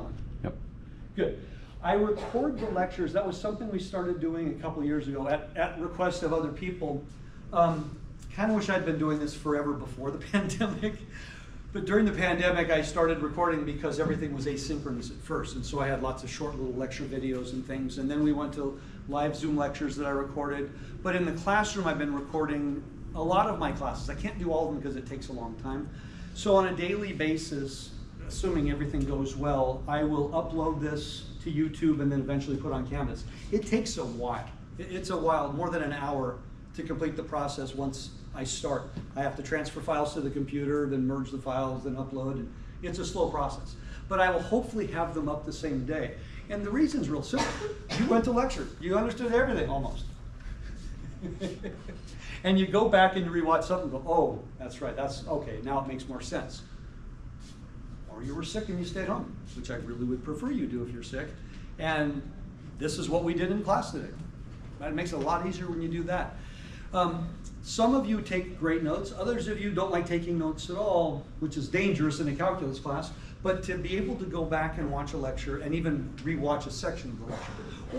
on. Yep. Good. I record the lectures. That was something we started doing a couple years ago at, at request of other people. Um, kind of wish I'd been doing this forever before the pandemic. But during the pandemic, I started recording because everything was asynchronous at first. And so I had lots of short little lecture videos and things. And then we went to live Zoom lectures that I recorded. But in the classroom, I've been recording a lot of my classes. I can't do all of them because it takes a long time. So on a daily basis, assuming everything goes well, I will upload this to YouTube and then eventually put on Canvas. It takes a while. It's a while, more than an hour to complete the process once I start. I have to transfer files to the computer, then merge the files, then upload. It's a slow process. But I will hopefully have them up the same day. And the reason's real simple. You went to lecture. You understood everything almost. and you go back and you rewatch something and go, oh, that's right, that's okay, now it makes more sense. Or you were sick and you stayed home, which I really would prefer you do if you're sick. And this is what we did in class today. It makes it a lot easier when you do that. Um, some of you take great notes, others of you don't like taking notes at all, which is dangerous in a calculus class. But to be able to go back and watch a lecture and even rewatch a section of the lecture,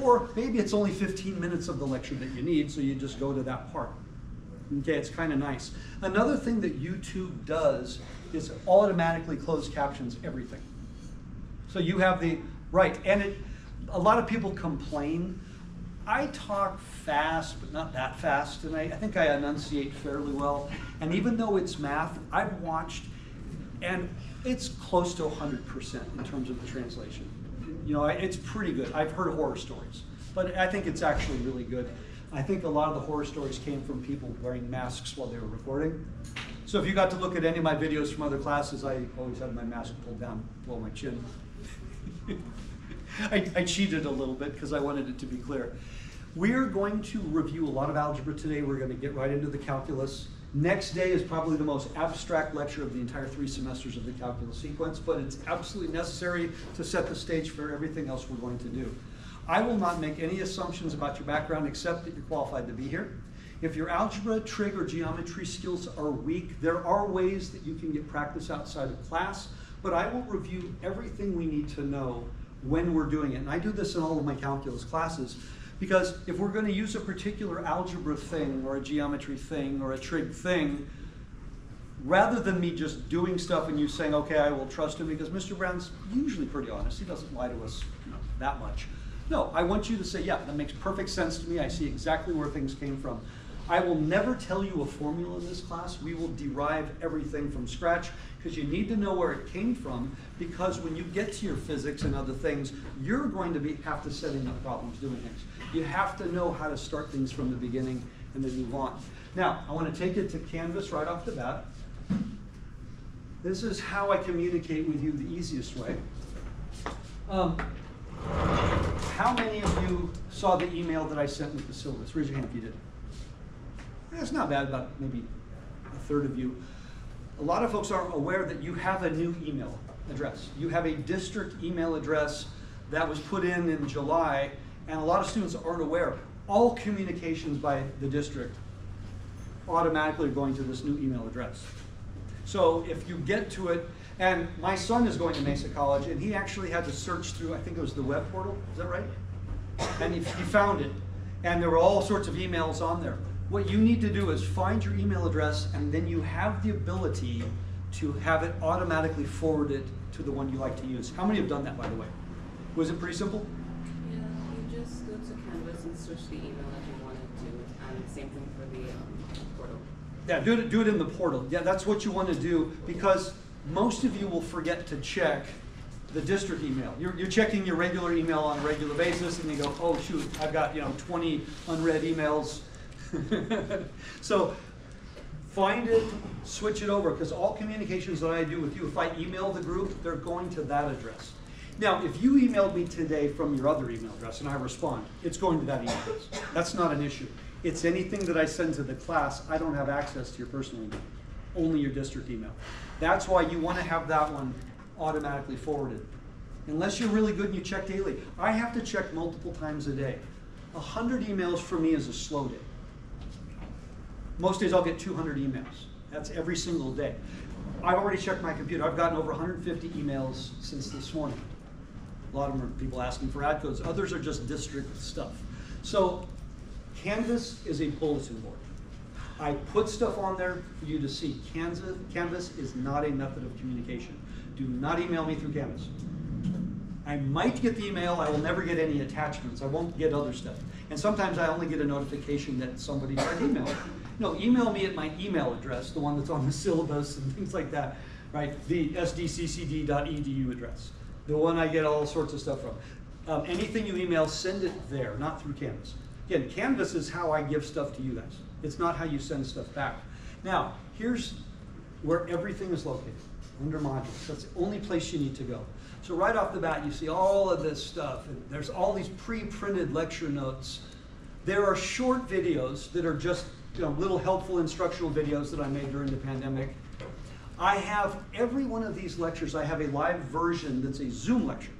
or maybe it's only 15 minutes of the lecture that you need, so you just go to that part. Okay, it's kind of nice. Another thing that YouTube does is automatically closed captions everything. So you have the right, and it. A lot of people complain. I talk fast, but not that fast, and I, think I enunciate fairly well. And even though it's math, I've watched, and it's close to 100% in terms of the translation. You know, it's pretty good. I've heard horror stories, but I think it's actually really good. I think a lot of the horror stories came from people wearing masks while they were recording. So if you got to look at any of my videos from other classes, I always had my mask pulled down below my chin. I, I cheated a little bit because I wanted it to be clear. We're going to review a lot of algebra today. We're going to get right into the calculus. Next day is probably the most abstract lecture of the entire three semesters of the calculus sequence, but it's absolutely necessary to set the stage for everything else we're going to do. I will not make any assumptions about your background except that you're qualified to be here. If your algebra, trig, or geometry skills are weak, there are ways that you can get practice outside of class, but I will review everything we need to know when we're doing it. And I do this in all of my calculus classes because if we're going to use a particular algebra thing or a geometry thing or a trig thing, rather than me just doing stuff and you saying, okay, I will trust him because Mr. Brown's usually pretty honest. He doesn't lie to us you know, that much. No, I want you to say, yeah, that makes perfect sense to me. I see exactly where things came from. I will never tell you a formula in this class. We will derive everything from scratch because you need to know where it came from because when you get to your physics and other things, you're going to be, have to setting up problems doing things. You have to know how to start things from the beginning and then move on. Now, I want to take it to Canvas right off the bat. This is how I communicate with you the easiest way. Um, how many of you saw the email that I sent with the syllabus? Raise your hand if you did. That's not bad, about maybe a third of you. A lot of folks aren't aware that you have a new email address. You have a district email address that was put in in July, and a lot of students aren't aware. All communications by the district automatically are going to this new email address. So if you get to it, and my son is going to Mesa College, and he actually had to search through, I think it was the web portal, is that right? And he, he found it, and there were all sorts of emails on there. What you need to do is find your email address, and then you have the ability to have it automatically forwarded to the one you like to use. How many have done that, by the way? Was it pretty simple? Yeah, you just go to Canvas and switch the email that you wanted to, and same thing for the um, portal. Yeah, do it, do it in the portal. Yeah, that's what you want to do because most of you will forget to check the district email. You're, you're checking your regular email on a regular basis and you go, oh shoot, I've got you know 20 unread emails. so find it, switch it over because all communications that I do with you, if I email the group, they're going to that address. Now, if you emailed me today from your other email address and I respond, it's going to that email address. That's not an issue. It's anything that I send to the class, I don't have access to your personal email, only your district email. That's why you want to have that one automatically forwarded. Unless you're really good and you check daily. I have to check multiple times a day. 100 emails for me is a slow day. Most days I'll get 200 emails. That's every single day. I've already checked my computer. I've gotten over 150 emails since this morning. A lot of them are people asking for add codes, others are just district stuff. So Canvas is a bulletin board. I put stuff on there for you to see. Canvas, Canvas is not a method of communication. Do not email me through Canvas. I might get the email, I will never get any attachments, I won't get other stuff. And sometimes I only get a notification that somebody tried emailing. No, email me at my email address, the one that's on the syllabus and things like that, right? The sdccd.edu address, the one I get all sorts of stuff from. Um, anything you email, send it there, not through Canvas. Again, Canvas is how I give stuff to you guys. It's not how you send stuff back. Now, here's where everything is located, under modules. That's the only place you need to go. So right off the bat, you see all of this stuff, and there's all these pre-printed lecture notes. There are short videos that are just you know, little helpful instructional videos that I made during the pandemic. I have every one of these lectures, I have a live version that's a Zoom lecture.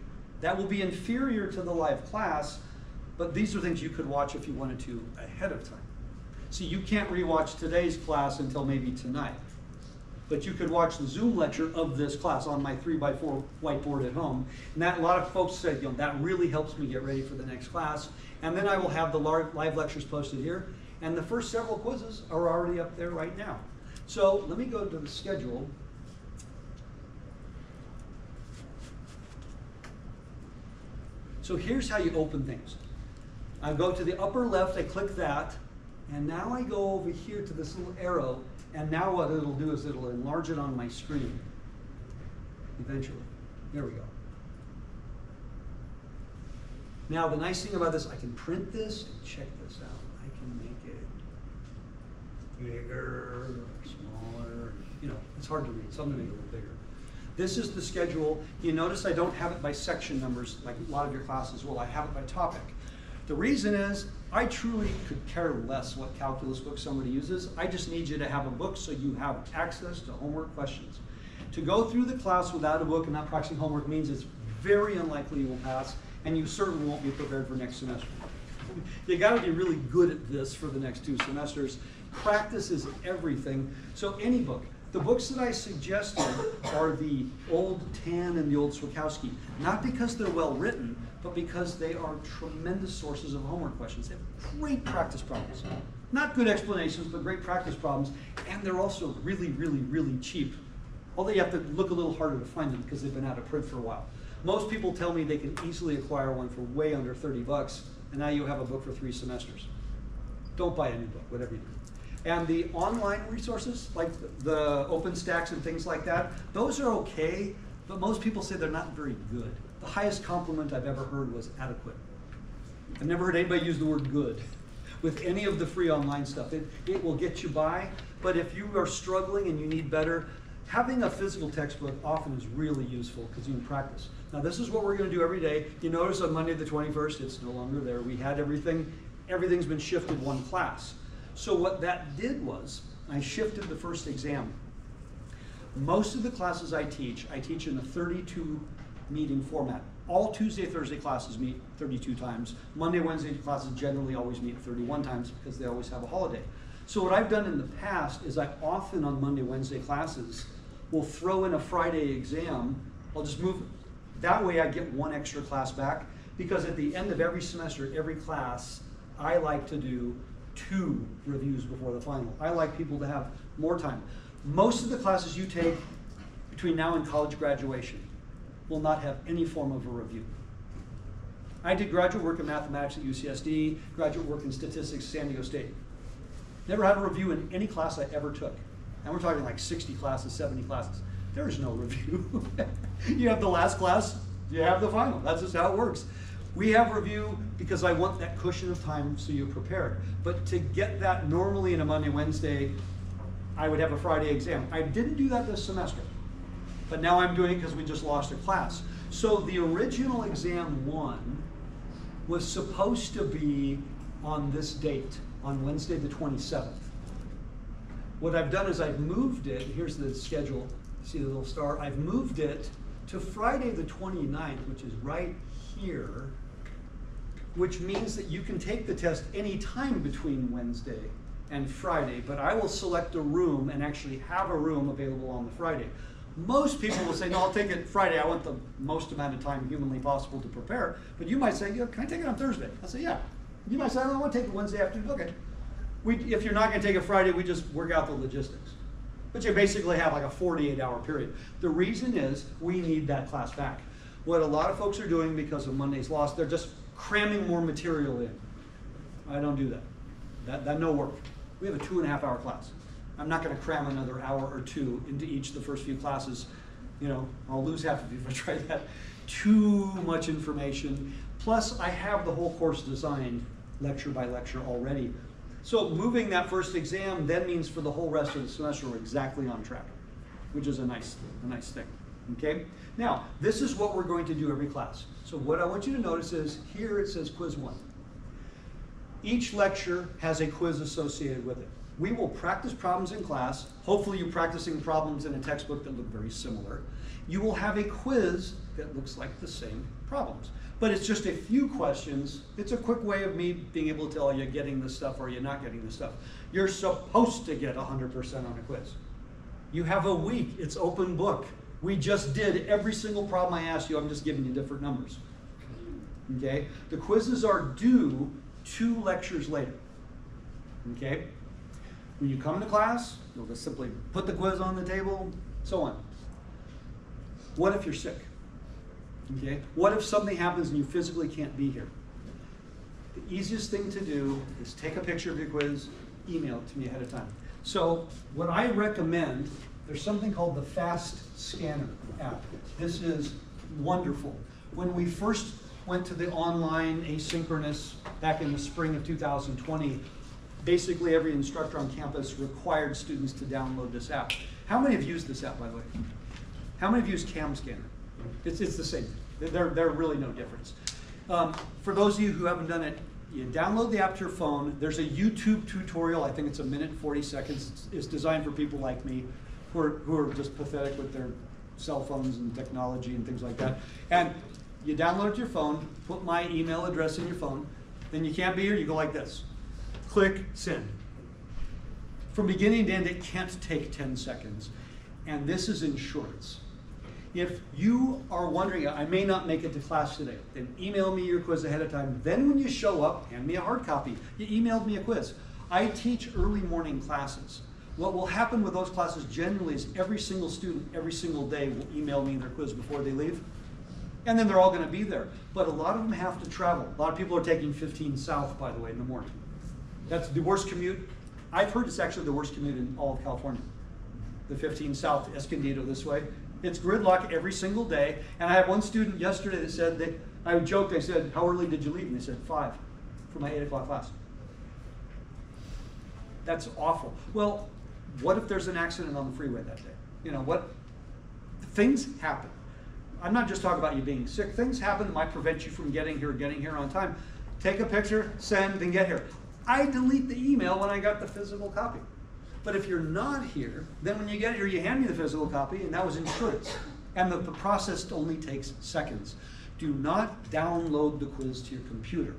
That will be inferior to the live class, but these are things you could watch if you wanted to ahead of time. See, you can't rewatch today's class until maybe tonight. But you could watch the Zoom lecture of this class on my three by four whiteboard at home. And that a lot of folks said, you know, that really helps me get ready for the next class. And then I will have the live lectures posted here. And the first several quizzes are already up there right now. So let me go to the schedule. So here's how you open things. I go to the upper left, I click that, and now I go over here to this little arrow, and now what it'll do is it'll enlarge it on my screen. Eventually. There we go. Now the nice thing about this, I can print this and check this out. I can make it bigger smaller. You know, it's hard to read, so I'm gonna make it a little bigger. This is the schedule. You notice I don't have it by section numbers like a lot of your classes will. I have it by topic. The reason is I truly could care less what calculus book somebody uses. I just need you to have a book so you have access to homework questions. To go through the class without a book and not practicing homework means it's very unlikely you will pass, and you certainly won't be prepared for next semester. You got to be really good at this for the next two semesters. Practice is everything. So any book. The books that I suggested are the old Tan and the old Swokowski, not because they're well written, but because they are tremendous sources of homework questions. They have great practice problems. Not good explanations, but great practice problems. And they're also really, really, really cheap. Although you have to look a little harder to find them because they've been out of print for a while. Most people tell me they can easily acquire one for way under 30 bucks, and now you have a book for three semesters. Don't buy a new book, whatever you do. And the online resources, like the OpenStax and things like that, those are okay, but most people say they're not very good. The highest compliment I've ever heard was adequate. I've never heard anybody use the word good with any of the free online stuff. It, it will get you by, but if you are struggling and you need better, having a physical textbook often is really useful because you can practice. Now, this is what we're going to do every day. You notice on Monday the 21st, it's no longer there. We had everything, everything's been shifted one class. So, what that did was, I shifted the first exam. Most of the classes I teach, I teach in a 32 meeting format. All Tuesday, Thursday classes meet 32 times. Monday, Wednesday classes generally always meet 31 times because they always have a holiday. So what I've done in the past is I often on Monday, Wednesday classes will throw in a Friday exam. I'll just move, that way I get one extra class back because at the end of every semester, every class, I like to do two reviews before the final. I like people to have more time. Most of the classes you take between now and college graduation will not have any form of a review. I did graduate work in mathematics at UCSD, graduate work in statistics at San Diego State. Never had a review in any class I ever took. And we're talking like 60 classes, 70 classes. There is no review. you have the last class, you have the final. That's just how it works. We have review because I want that cushion of time so you're prepared. But to get that normally in a Monday, Wednesday, I would have a Friday exam. I didn't do that this semester, but now I'm doing it because we just lost a class. So the original exam one was supposed to be on this date, on Wednesday the 27th. What I've done is I've moved it, here's the schedule, see the little star, I've moved it to Friday the 29th, which is right here, which means that you can take the test any time between Wednesday and Friday, but I will select a room and actually have a room available on the Friday. Most people will say, no, I'll take it Friday. I want the most amount of time humanly possible to prepare. But you might say, yeah, can I take it on Thursday? I'll say, yeah. You might say, I want to take it Wednesday afternoon. Okay. We, if you're not going to take it Friday, we just work out the logistics. But you basically have like a 48 hour period. The reason is we need that class back. What a lot of folks are doing because of Monday's loss, they're just cramming more material in. I don't do that. That, that no work. We have a two and a half hour class. I'm not going to cram another hour or two into each of the first few classes. You know, I'll lose half of you if I try that. Too much information. Plus, I have the whole course designed lecture by lecture already. So moving that first exam then means for the whole rest of the semester we're exactly on track, which is a nice, a nice thing. Okay? Now, this is what we're going to do every class. So what I want you to notice is here it says quiz one. Each lecture has a quiz associated with it. We will practice problems in class. Hopefully you're practicing problems in a textbook that look very similar. You will have a quiz that looks like the same problems. But it's just a few questions. It's a quick way of me being able to tell are you getting this stuff or are you not getting this stuff. You're supposed to get 100% on a quiz. You have a week. It's open book. We just did every single problem I asked you. I'm just giving you different numbers. Okay? The quizzes are due two lectures later. Okay? When you come to class, you'll just simply put the quiz on the table, so on. What if you're sick? Okay? What if something happens and you physically can't be here? The easiest thing to do is take a picture of your quiz, email it to me ahead of time. So, what I recommend, there's something called the Fast Scanner app. This is wonderful. When we first went to the online asynchronous back in the spring of 2020, basically every instructor on campus required students to download this app. How many have used this app, by the way? How many have used Cam Scanner? It's, it's the same. They're, they're really no difference. Um, for those of you who haven't done it, you download the app to your phone. There's a YouTube tutorial. I think it's a minute 40 seconds. It's, it's designed for people like me who are, who are just pathetic with their cell phones and technology and things like that. And you download your phone, put my email address in your phone, then you can't be here, you go like this. Click send. From beginning to end, it can't take 10 seconds. And this is insurance. If you are wondering, I may not make it to class today, then email me your quiz ahead of time. Then when you show up, hand me a hard copy. You emailed me a quiz. I teach early morning classes. What will happen with those classes generally is every single student, every single day, will email me their quiz before they leave. And then they're all going to be there. But a lot of them have to travel. A lot of people are taking 15 south, by the way, in the morning. That's the worst commute. I've heard it's actually the worst commute in all of California. The 15 south, Escondido this way. It's gridlock every single day. And I had one student yesterday that said, that, I joked, I said, how early did you leave? And they said, five for my eight o'clock class. That's awful. Well, what if there's an accident on the freeway that day? You know, what, things happen. I'm not just talking about you being sick. Things happen that might prevent you from getting here, getting here on time. Take a picture, send, then get here. I delete the email when I got the physical copy. But if you're not here, then when you get here, you hand me the physical copy, and that was insurance. And the, the process only takes seconds. Do not download the quiz to your computer.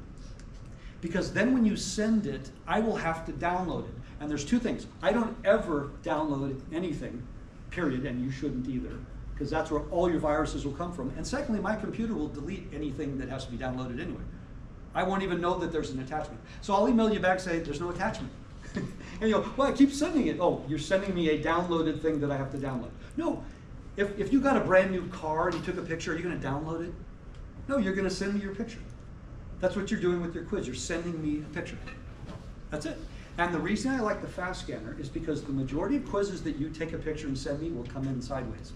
Because then when you send it, I will have to download it. And there's two things. I don't ever download anything, period, and you shouldn't either, because that's where all your viruses will come from. And secondly, my computer will delete anything that has to be downloaded anyway. I won't even know that there's an attachment. So I'll email you back say there's no attachment. and you go, well, I keep sending it. Oh, you're sending me a downloaded thing that I have to download. No, if, if you got a brand new car and you took a picture, are you going to download it? No, you're going to send me your picture. That's what you're doing with your quiz. You're sending me a picture. That's it. And the reason I like the fast scanner is because the majority of quizzes that you take a picture and send me will come in sideways.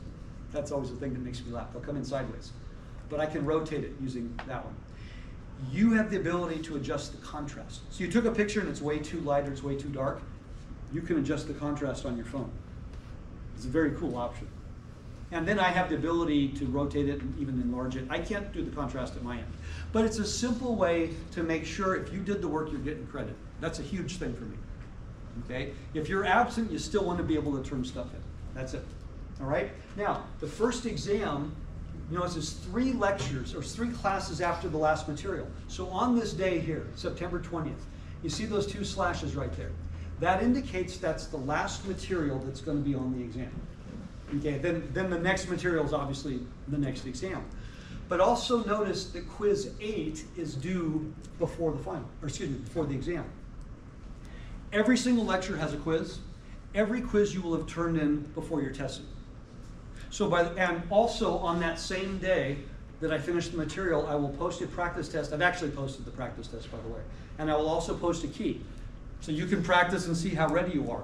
That's always the thing that makes me laugh. They'll come in sideways. But I can rotate it using that one. You have the ability to adjust the contrast. So you took a picture and it's way too light or it's way too dark. You can adjust the contrast on your phone. It's a very cool option. And then I have the ability to rotate it and even enlarge it. I can't do the contrast at my end. But it's a simple way to make sure if you did the work, you're getting credit. That's a huge thing for me. Okay? If you're absent, you still want to be able to turn stuff in. That's it. All right? Now, the first exam, you notice it's three lectures or three classes after the last material. So on this day here, September 20th, you see those two slashes right there. That indicates that's the last material that's going to be on the exam. Okay, then, then the next material is obviously the next exam. But also notice that quiz eight is due before the final, or excuse me, before the exam. Every single lecture has a quiz. Every quiz you will have turned in before you're tested. So by, the- and also on that same day that I finish the material, I will post a practice test. I've actually posted the practice test, by the way. And I will also post a key. So you can practice and see how ready you are.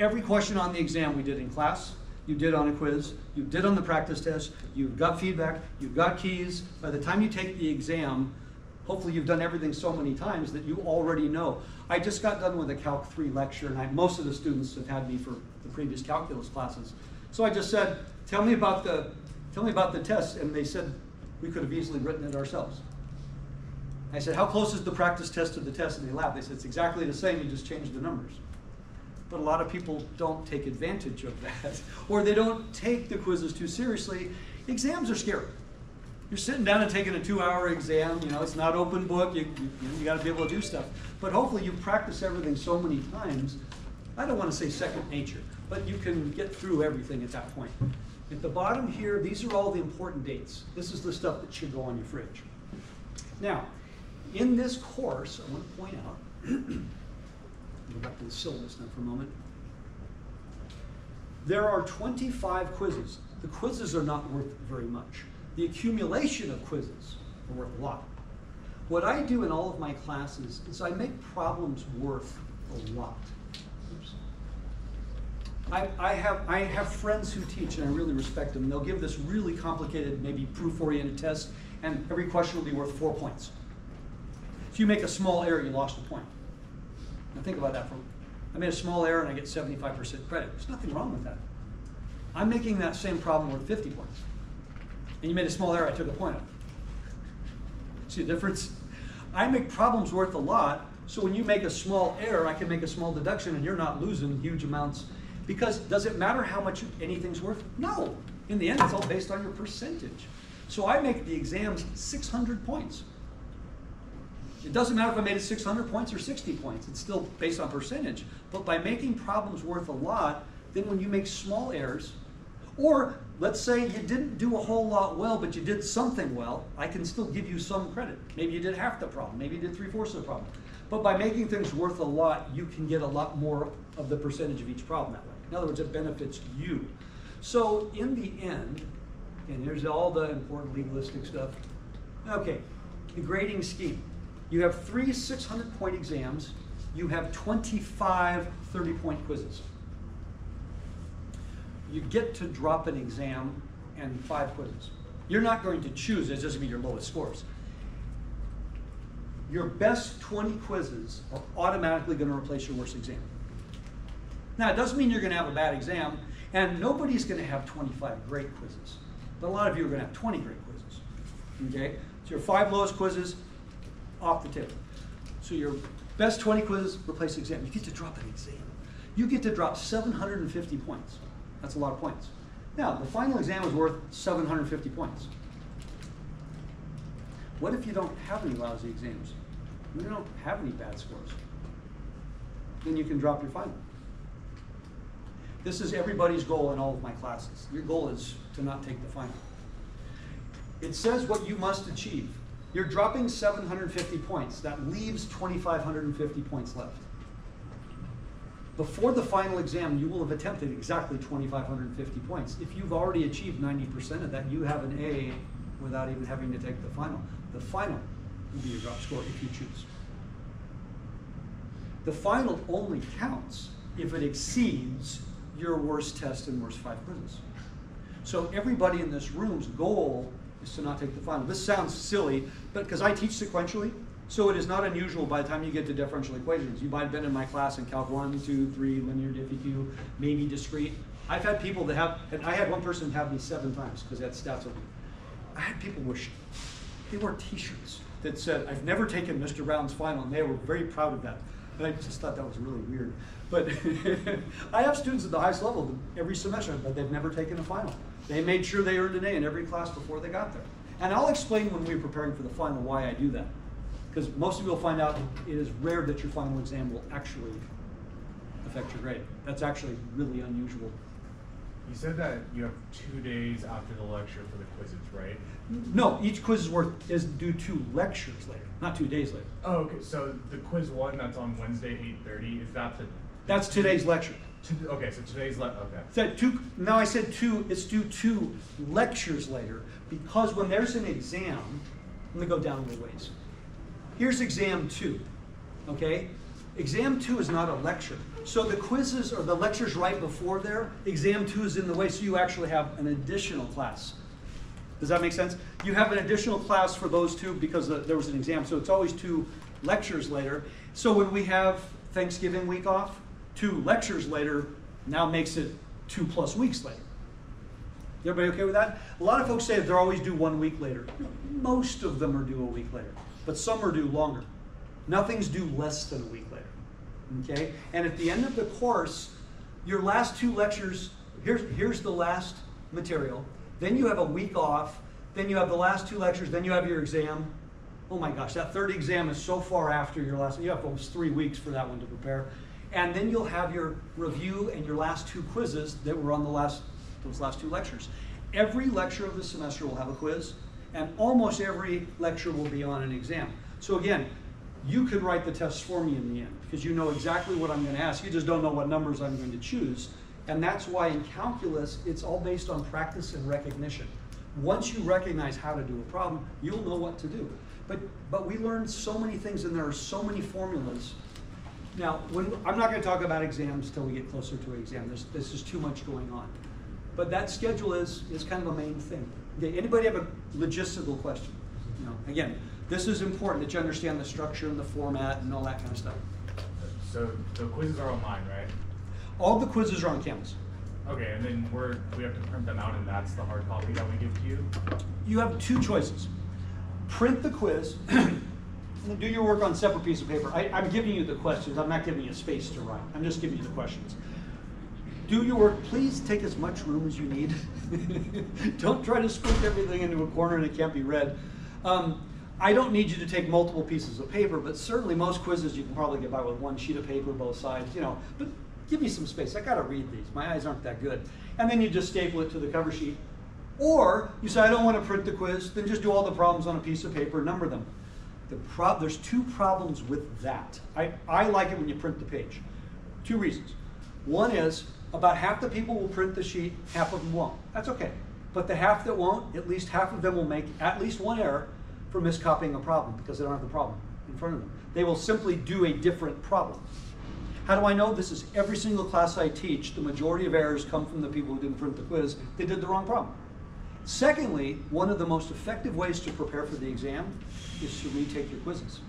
Every question on the exam we did in class, you did on a quiz, you did on the practice test, you've got feedback, you've got keys. By the time you take the exam, hopefully you've done everything so many times that you already know. I just got done with a Calc 3 lecture, and I, most of the students have had me for the previous calculus classes. So I just said, tell me about the, tell me about the test, and they said we could have easily written it ourselves. I said, how close is the practice test to the test in the lab? They said, it's exactly the same, you just changed the numbers. But a lot of people don't take advantage of that, or they don't take the quizzes too seriously. Exams are scary. You're sitting down and taking a two-hour exam, you know, it's not open book, you, you, you, know, you gotta be able to do stuff. But hopefully you practice everything so many times, I don't wanna say second nature, but you can get through everything at that point. At the bottom here, these are all the important dates. This is the stuff that should go on your fridge. Now, in this course, I want to point out, go back to the syllabus now for a moment. There are 25 quizzes. The quizzes are not worth very much. The accumulation of quizzes are worth a lot. What I do in all of my classes is I make problems worth a lot. Oops. I, I, have, I have friends who teach, and I really respect them. They'll give this really complicated, maybe proof-oriented test, and every question will be worth four points. If you make a small error, you lost a point. Now think about that for I made a small error and I get 75% credit. There's nothing wrong with that. I'm making that same problem worth 50 points. And you made a small error, I took a point. See the difference? I make problems worth a lot, so when you make a small error, I can make a small deduction and you're not losing huge amounts. Because does it matter how much anything's worth? No. In the end, it's all based on your percentage. So I make the exams 600 points. It doesn't matter if I made it 600 points or 60 points, it's still based on percentage. But by making problems worth a lot, then when you make small errors, or let's say you didn't do a whole lot well, but you did something well, I can still give you some credit. Maybe you did half the problem, maybe you did three fourths of the problem. But by making things worth a lot, you can get a lot more of the percentage of each problem that way. In other words, it benefits you. So in the end, and here's all the important legalistic stuff. Okay, the grading scheme. You have three 600 point exams. You have 25 30 point quizzes. You get to drop an exam and five quizzes. You're not going to choose, it doesn't mean your lowest scores. Your best 20 quizzes are automatically going to replace your worst exam. Now, it doesn't mean you're going to have a bad exam, and nobody's going to have 25 great quizzes. But a lot of you are going to have 20 great quizzes. Okay? So your five lowest quizzes, off the table. So your best 20 quizzes, replace the exam. You get to drop an exam. You get to drop 750 points. That's a lot of points. Now, the final exam is worth 750 points. What if you don't have any lousy exams? You don't have any bad scores. Then you can drop your final. This is everybody's goal in all of my classes. Your goal is to not take the final. It says what you must achieve. You're dropping 750 points. That leaves 2,550 points left. Before the final exam, you will have attempted exactly 2,550 points. If you've already achieved 90% of that, you have an A without even having to take the final. The final will be your drop score if you choose. The final only counts if it exceeds your worst test and worst five quizzes. So everybody in this room's goal is to not take the final. This sounds silly, but because I teach sequentially, so it is not unusual by the time you get to differential equations. You might have been in my class in Calc 1, 2, 3, linear diffie maybe discrete. I've had people that have, and I had one person have me seven times because had stats over. I had people wish they wore t-shirts that said, I've never taken Mr. Brown's final, and they were very proud of that. And I just thought that was really weird. But I have students at the highest level every semester, but they've never taken a final. They made sure they earned an A in every class before they got there. And I'll explain when we're preparing for the final why I do that. Because most of you will find out it is rare that your final exam will actually affect your grade. That's actually really unusual. You said that you have two days after the lecture for the quizzes, right? No, each quiz is worth, is due two lectures later, not two days later. Oh, okay, so the quiz one that's on Wednesday, eight thirty, is that the? That's today's lecture. to- Okay, so today's le, okay. Said two, now I said two, it's due two lectures later, because when there's an exam, let me go down a little ways. Here's exam two, okay? Exam two is not a lecture. So the quizzes or the lectures right before there, exam two is in the way, so you actually have an additional class. Does that make sense? You have an additional class for those two because uh, there was an exam, so it's always two lectures later. So when we have Thanksgiving week off, two lectures later now makes it two plus weeks later. Everybody okay with that? A lot of folks say they're always due one week later. Most of them are due a week later, but some are due longer. Nothing's due less than a week later. Okay? And at the end of the course, your last two lectures, here's, here's the last material. Then you have a week off. Then you have the last two lectures. Then you have your exam. Oh my gosh, that third exam is so far after your last, you have almost three weeks for that one to prepare. And then you'll have your review and your last two quizzes that were on the last, those last two lectures. Every lecture of the semester will have a quiz, and almost every lecture will be on an exam. So again, you could write the tests for me in the end, because you know exactly what I'm gonna ask, you just don't know what numbers I'm going to choose. And that's why in calculus, it's all based on practice and recognition. Once you recognize how to do a problem, you'll know what to do. But, but we learned so many things and there are so many formulas. Now, when, I'm not gonna talk about exams till we get closer to an exam, there's, there's just too much going on. But that schedule is, is kind of a main thing. Okay, anybody have a logistical question? You know, again, this is important that you understand the structure and the format and all that kind of stuff. So the quizzes are online, right? All the quizzes are on Canvas. Okay, and then we're, we have to print them out and that's the hard copy that we give to you? you have two choices. Print the quiz, and do your work on separate piece of paper. I, I'm giving you the questions, I'm not giving you space to write. I'm just giving you the questions. Do your work, please take as much room as you need. don't try to squeeze everything into a corner and it can't be read. Um, I don't need you to take multiple pieces of paper, but certainly most quizzes you can probably get by with one sheet of paper, both sides, you know. But give me some space. I gotta read these. My eyes aren't that good. And then you just staple it to the cover sheet. Or you say, I don't want to print the quiz, then just do all the problems on a piece of paper, and number them. The prob- there's two problems with that. I, I like it when you print the page. Two reasons. One is about half the people will print the sheet, half of them won't. That's okay. But the half that won't, at least half of them will make at least one error for miscopying a problem because they don't have the problem in front of them. They will simply do a different problem. How do I know? This is every single class I teach. The majority of errors come from the people who didn't print the quiz. They did the wrong problem. Secondly, one of the most effective ways to prepare for the exam is to retake your quizzes.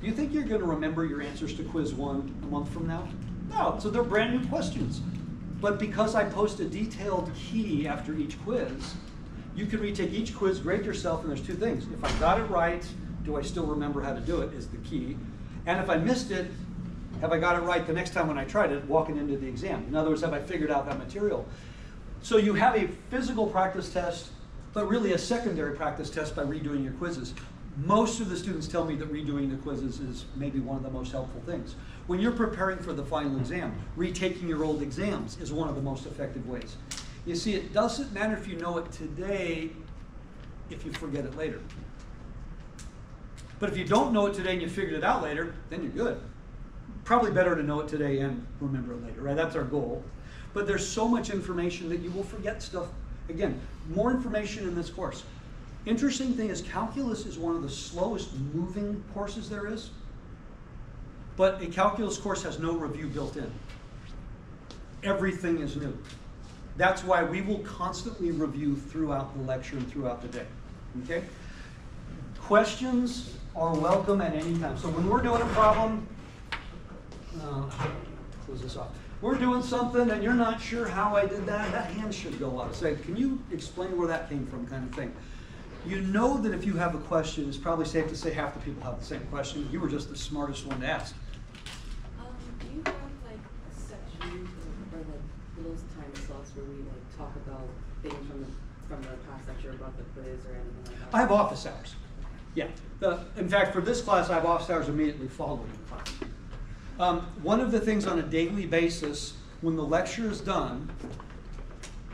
Do you think you're going to remember your answers to quiz one a month from now? No, so they're brand new questions. But because I post a detailed key after each quiz, you can retake each quiz, grade yourself, and there's two things. If I got it right, do I still remember how to do it is the key. And if I missed it, have I got it right the next time when I tried it, walking into the exam? In other words, have I figured out that material? So you have a physical practice test, but really a secondary practice test by redoing your quizzes. Most of the students tell me that redoing the quizzes is maybe one of the most helpful things. When you're preparing for the final exam, retaking your old exams is one of the most effective ways. You see, it doesn't matter if you know it today if you forget it later. But if you don't know it today and you figured it out later, then you're good. Probably better to know it today and remember it later, right? That's our goal. But there's so much information that you will forget stuff. Again, more information in this course. Interesting thing is calculus is one of the slowest moving courses there is. But a calculus course has no review built in. Everything is new. That's why we will constantly review throughout the lecture and throughout the day. Okay? Questions are welcome at any time. So when we're doing a problem, uh, close this off. We're doing something and you're not sure how I did that, that hand should go up. Say, can you explain where that came from, kind of thing. You know that if you have a question, it's probably safe to say half the people have the same question. You were just the smartest one to ask. Um, do you have like sections or, or like little time slots where we like talk about things from the, from the past lecture about the quiz or anything like that? I have office hours. Yeah. The, in fact, for this class, I have office hours immediately following the class. Um, one of the things on a daily basis, when the lecture is done,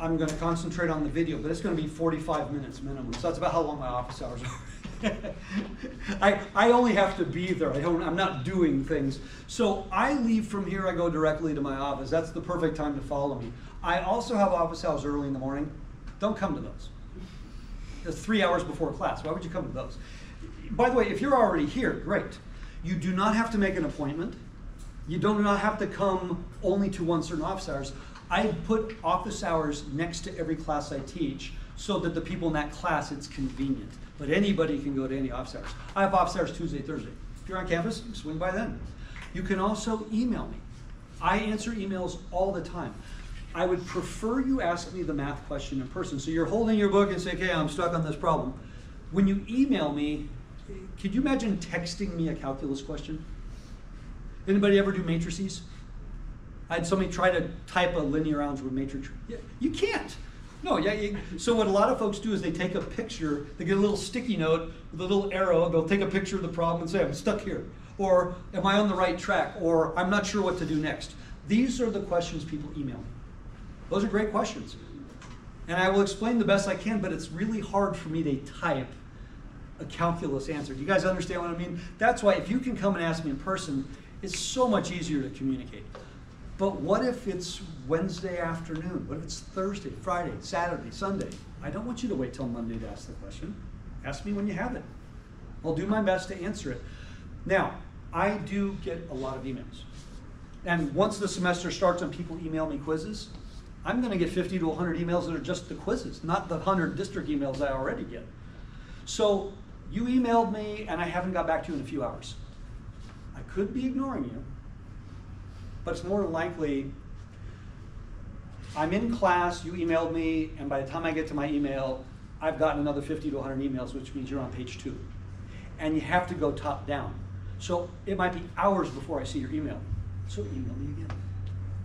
I'm gonna concentrate on the video, but it's gonna be forty-five minutes minimum, so that's about how long my office hours are. I, I only have to be there, I don't, I'm not doing things. So I leave from here, I go directly to my office, that's the perfect time to follow me. I also have office hours early in the morning, don't come to those. It's three hours before class, why would you come to those? By the way, if you're already here, great. You do not have to make an appointment. You do not have to come only to one certain office hours. I put office hours next to every class I teach so that the people in that class, it's convenient. But anybody can go to any office hours. I have office hours Tuesday, Thursday. If you're on campus, swing by then. You can also email me. I answer emails all the time. I would prefer you ask me the math question in person. So you're holding your book and say, okay, I'm stuck on this problem. When you email me, could you imagine texting me a calculus question? Anybody ever do matrices? I had somebody try to type a linear algebra matrix. Yeah, you can't. No, yeah. You, so what a lot of folks do is they take a picture, they get a little sticky note with a little arrow, they'll take a picture of the problem and say, I'm stuck here. Or am I on the right track? Or I'm not sure what to do next. These are the questions people email me. Those are great questions. And I will explain the best I can, but it's really hard for me to type a calculus answer. Do you guys understand what I mean? That's why if you can come and ask me in person, it's so much easier to communicate. But what if it's Wednesday afternoon? What if it's Thursday, Friday, Saturday, Sunday? I don't want you to wait till Monday to ask the question. Ask me when you have it. I'll do my best to answer it. Now, I do get a lot of emails. And once the semester starts and people email me quizzes, I'm going to get 50 to 100 emails that are just the quizzes, not the 100 district emails I already get. So you emailed me and I haven't got back to you in a few hours. I could be ignoring you, but it's more likely I'm in class, you emailed me, and by the time I get to my email, I've gotten another 50 to 100 emails, which means you're on page two. And you have to go top down. So it might be hours before I see your email. So email me again.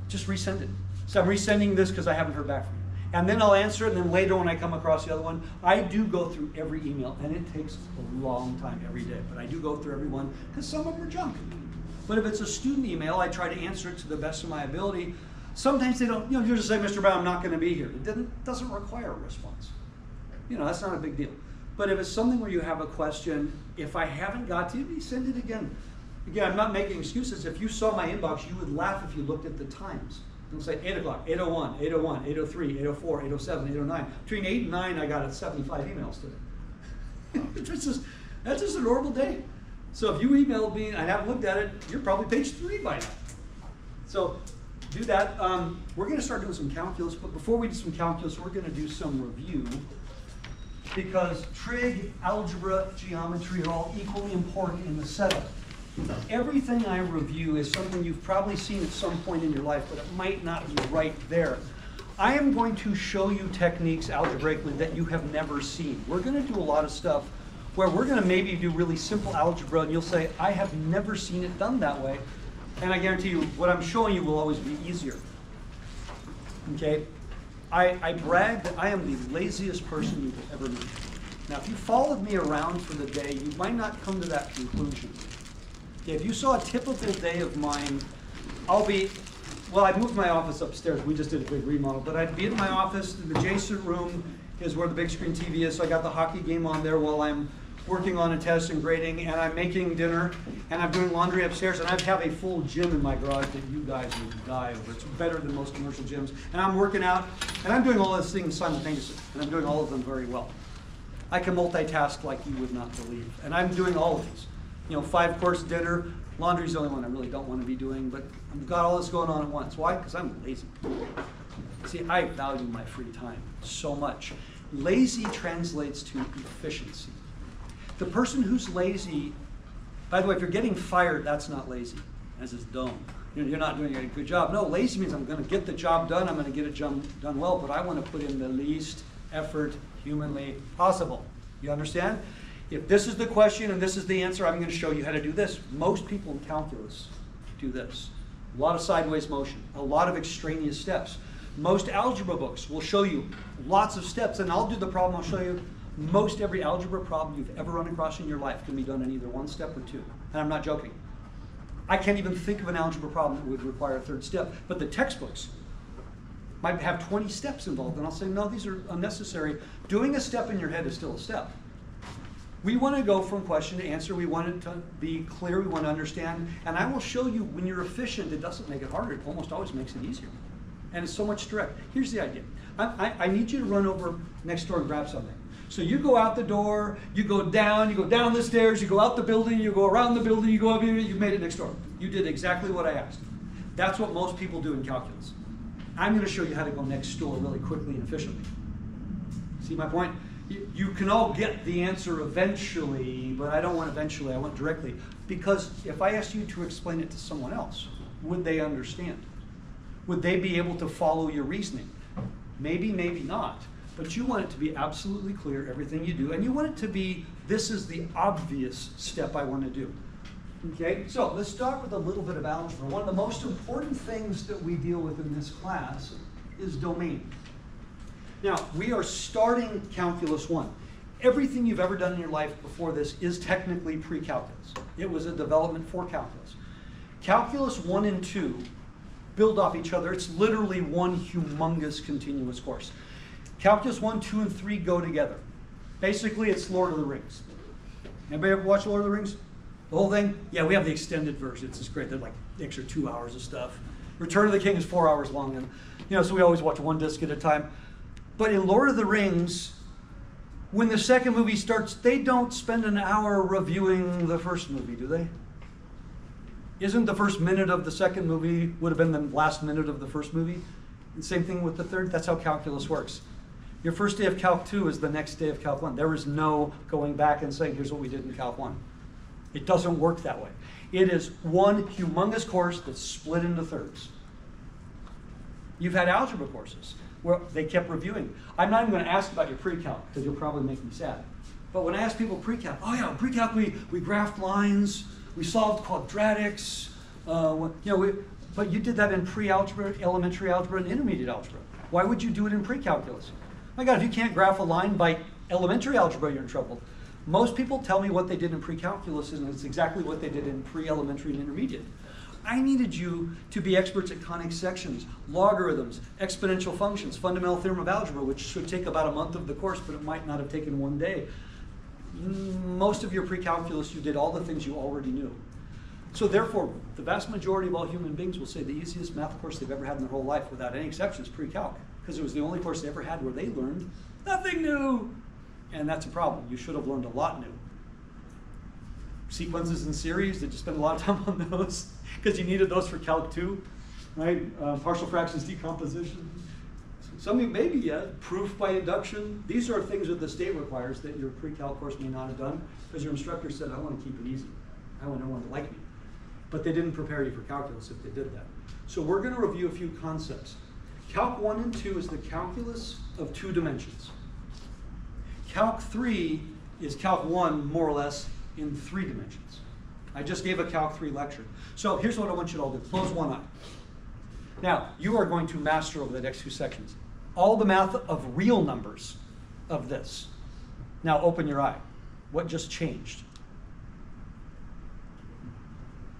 Just resend it. So I'm resending this because I haven't heard back from you. And then I'll answer it, and then later when I come across the other one, I do go through every email, and it takes a long time every day. But I do go through every one because some of them are junk. But if it's a student email, I try to answer it to the best of my ability. Sometimes they don't, you know, you just say, Mr. Brown, I'm not going to be here. It doesn't, doesn't require a response. You know, that's not a big deal. But if it's something where you have a question, if I haven't got to you, send it again. Again, I'm not making excuses. If you saw my inbox, you would laugh if you looked at the times. It'll say 8 o'clock, 801, 801, 803, 804, 807, 809. Between 8 and 9, I got 75 emails today. it's just, that's just a normal day. So if you emailed me and I haven't looked at it, you're probably page 3 by now. So do that. Um, we're going to start doing some calculus, but before we do some calculus, we're going to do some review because trig, algebra, geometry are all equally important in the setup. Everything I review is something you've probably seen at some point in your life, but it might not be right there. I am going to show you techniques algebraically that you have never seen. We're going to do a lot of stuff where we're going to maybe do really simple algebra and you'll say, I have never seen it done that way. And I guarantee you, what I'm showing you will always be easier. Okay? I, I brag that I am the laziest person you've ever met. Now, if you followed me around for the day, you might not come to that conclusion. If you saw a typical day of mine, I'll be, well, I moved my office upstairs. We just did a big remodel, but I'd be in my office. The adjacent room is where the big screen TV is, so I got the hockey game on there while I'm working on a test and grading, and I'm making dinner, and I'm doing laundry upstairs, and I have a full gym in my garage that you guys would die over. It's better than most commercial gyms. And I'm working out, and I'm doing all those things simultaneously, and I'm doing all of them very well. I can multitask like you would not believe, and I'm doing all of these. You know, five course dinner, laundry's the only one I really don't want to be doing, but I've got all this going on at once. Why? Because I'm lazy. See, I value my free time so much. Lazy translates to efficiency. The person who's lazy, by the way, if you're getting fired, that's not lazy, as is dumb. You're not doing a good job. No, lazy means I'm going to get the job done, I'm going to get it done well, but I want to put in the least effort humanly possible. You understand? If this is the question and this is the answer, I'm going to show you how to do this. Most people in calculus do this. A lot of sideways motion, a lot of extraneous steps. Most algebra books will show you lots of steps, and I'll do the problem, I'll show you most every algebra problem you've ever run across in your life can be done in either one step or two. And I'm not joking. I can't even think of an algebra problem that would require a third step. But the textbooks, might have 20 steps involved, and I'll say, no, these are unnecessary. Doing a step in your head is still a step. We want to go from question to answer. We want it to be clear. We want to understand. And I will show you when you're efficient, it doesn't make it harder. It almost always makes it easier. And it's so much direct. Here's the idea I, I, I need you to run over next door and grab something. So you go out the door, you go down, you go down the stairs, you go out the building, you go around the building, you go up here, you made it next door. You did exactly what I asked. That's what most people do in calculus. I'm going to show you how to go next door really quickly and efficiently. See my point? You, can all get the answer eventually, but I don't want eventually, I want directly. Because if I asked you to explain it to someone else, would they understand? Would they be able to follow your reasoning? Maybe, maybe not. But you want it to be absolutely clear, everything you do, and you want it to be this is the obvious step I want to do. Okay, so let's start with a little bit of algebra. One of the most important things that we deal with in this class is domain. Now, we are starting Calculus 1. Everything you've ever done in your life before this is technically pre-calculus. It was a development for calculus. Calculus 1 and 2 build off each other. It's literally one humongous continuous course. Calculus 1, 2, and 3 go together. Basically, it's Lord of the Rings. Anybody ever watch Lord of the Rings? The whole thing? Yeah, we have the extended version. It's just great. They're like extra two hours of stuff. Return of the King is four hours long, and you know, so we always watch one disc at a time. But in Lord of the Rings, when the second movie starts, they don't spend an hour reviewing the first movie, do they? Isn't the first minute of the second movie would have been the last minute of the first movie? And same thing with the third. That's how calculus works. Your first day of Calc 2 is the next day of Calc 1. There is no going back and saying, here's what we did in Calc 1. It doesn't work that way. It is one humongous course that's split into thirds. You've had algebra courses where they kept reviewing. I'm not even going to ask about your pre-calc because you'll probably make me sad. But when I ask people pre-calc, oh yeah, pre-calc we, we graphed lines, we solved quadratics, uh, you know, we, but you did that in pre-algebra, elementary algebra, and intermediate algebra. Why would you do it in pre-calculus? My God, if you can't graph a line by elementary algebra, you're in trouble. Most people tell me what they did in pre-calculus, and it's exactly what they did in pre-elementary and intermediate. I needed you to be experts at conic sections, logarithms, exponential functions, fundamental theorem of algebra, which should take about a month of the course, but it might not have taken one day. Most of your pre-calculus, you did all the things you already knew. So therefore, the vast majority of all human beings will say the easiest math course they've ever had in their whole life, without any exceptions, pre-calc, because it was the only course they ever had where they learned nothing new. And that's a problem. You should have learned a lot new. Sequences and series, did you spend a lot of time on those? Because you needed those for Calc 2, right? Uh, partial fractions decomposition. Something maybe, yeah, proof by induction. These are things that the state requires that your pre-calc course may not have done because your instructor said, I want to keep it easy. I want everyone to like me. But they didn't prepare you for calculus if they did that. So we're going to review a few concepts. Calc 1 and 2 is the calculus of two dimensions. Calc 3 is Calc 1, more or less, in three dimensions. I just gave a Calc 3 lecture. So here's what I want you to all do. Close one eye. Now, you are going to master over the next two sections all the math of real numbers of this. Now open your eye. What just changed?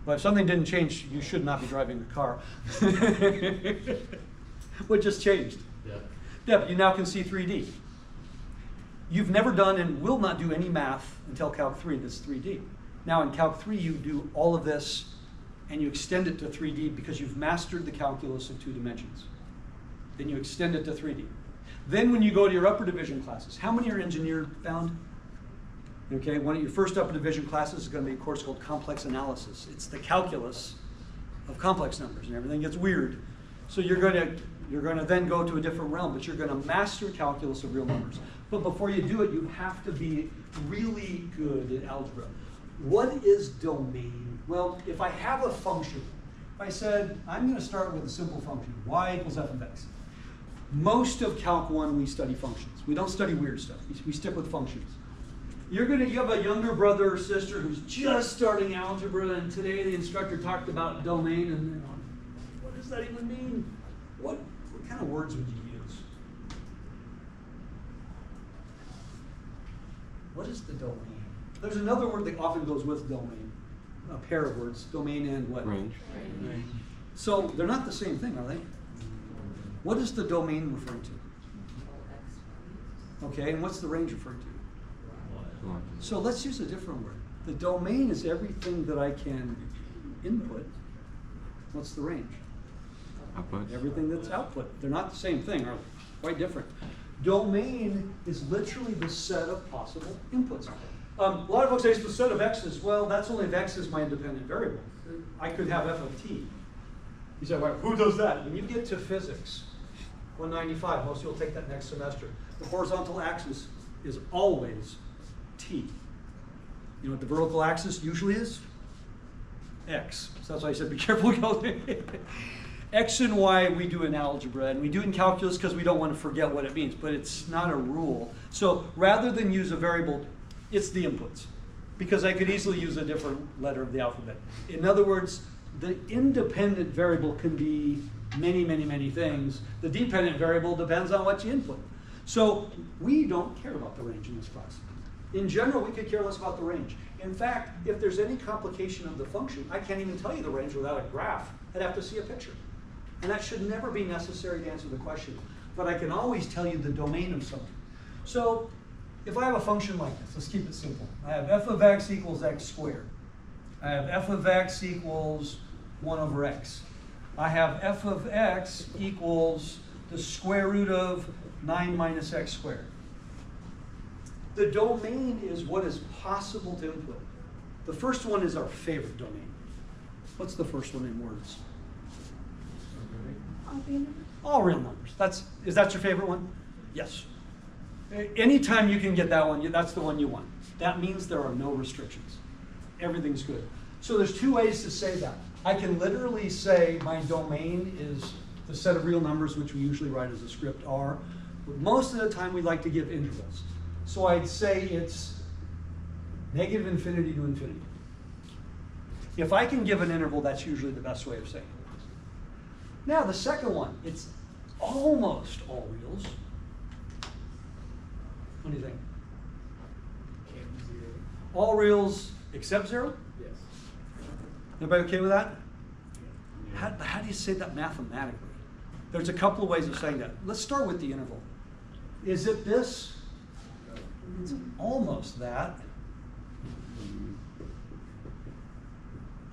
Well, if something didn't change, you should not be driving the car. what just changed? Yeah. Deb, you now can see 3D. You've never done and will not do any math until Calc 3 that's 3D. Now in Calc 3 you do all of this and you extend it to 3D because you've mastered the calculus of two dimensions. Then you extend it to 3D. Then when you go to your upper division classes, how many are engineer bound? Okay, one of your first upper division classes is going to be a course called complex analysis. It's the calculus of complex numbers and everything gets weird. So you're going to you're going to then go to a different realm, but you're going to master calculus of real numbers. But before you do it, you have to be really good at algebra. What is domain? Well, if I have a function, if I said, I'm going to start with a simple function, y equals f of x. Most of Calc 1, we study functions. We don't study weird stuff. We, we stick with functions. You're gonna, you have a younger brother or sister who's just starting algebra, and today the instructor talked about domain, and what does that even mean? What, what kind of words would you use? What is the domain? There's another word that often goes with domain, a pair of words, domain and what? Range. So they're not the same thing, are they? What is the domain referring to? All X Okay, and what's the range referring to? One. So let's use a different word. The domain is everything that I can input. What's the range? Output. Everything that's output. They're not the same thing, are they? Quite different. Domain is literally the set of possible inputs. Um, a lot of folks say set of x's. Well, that's only if x is my independent variable. I could have f of t. You say, well, who does that? When you get to physics, 195, most of you will take that next semester. The horizontal axis is always t. You know what the vertical axis usually is? x. So that's why I said be careful. x and y we do in algebra, and we do in calculus because we don't want to forget what it means, but it's not a rule. So rather than use a variable, it's the inputs, because I could easily use a different letter of the alphabet. In other words, the independent variable can be many, many, many things. The dependent variable depends on what you input. So we don't care about the range in this class. In general, we could care less about the range. In fact, if there's any complication of the function, I can't even tell you the range without a graph. I'd have to see a picture. And that should never be necessary to answer the question. But I can always tell you the domain of something. So if I have a function like this, let's keep it simple. I have f of x equals x squared. I have f of x equals 1 over x. I have f of x equals the square root of 9 minus x squared. The domain is what is possible to input. The first one is our favorite domain. What's the first one in words? All real numbers. That's is that your favorite one? Yes. Anytime you can get that one, that's the one you want. That means there are no restrictions. Everything's good. So there's two ways to say that. I can literally say my domain is the set of real numbers, which we usually write as a script R. But most of the time, we like to give intervals. So I'd say it's negative infinity to infinity. If I can give an interval, that's usually the best way of saying it. Now, the second one, it's almost all reals. What do you think? All reals except zero? Yes. Everybody okay with that? Yeah. How, how do you say that mathematically? There's a couple of ways of saying that. Let's start with the interval. Is it this? It's almost that.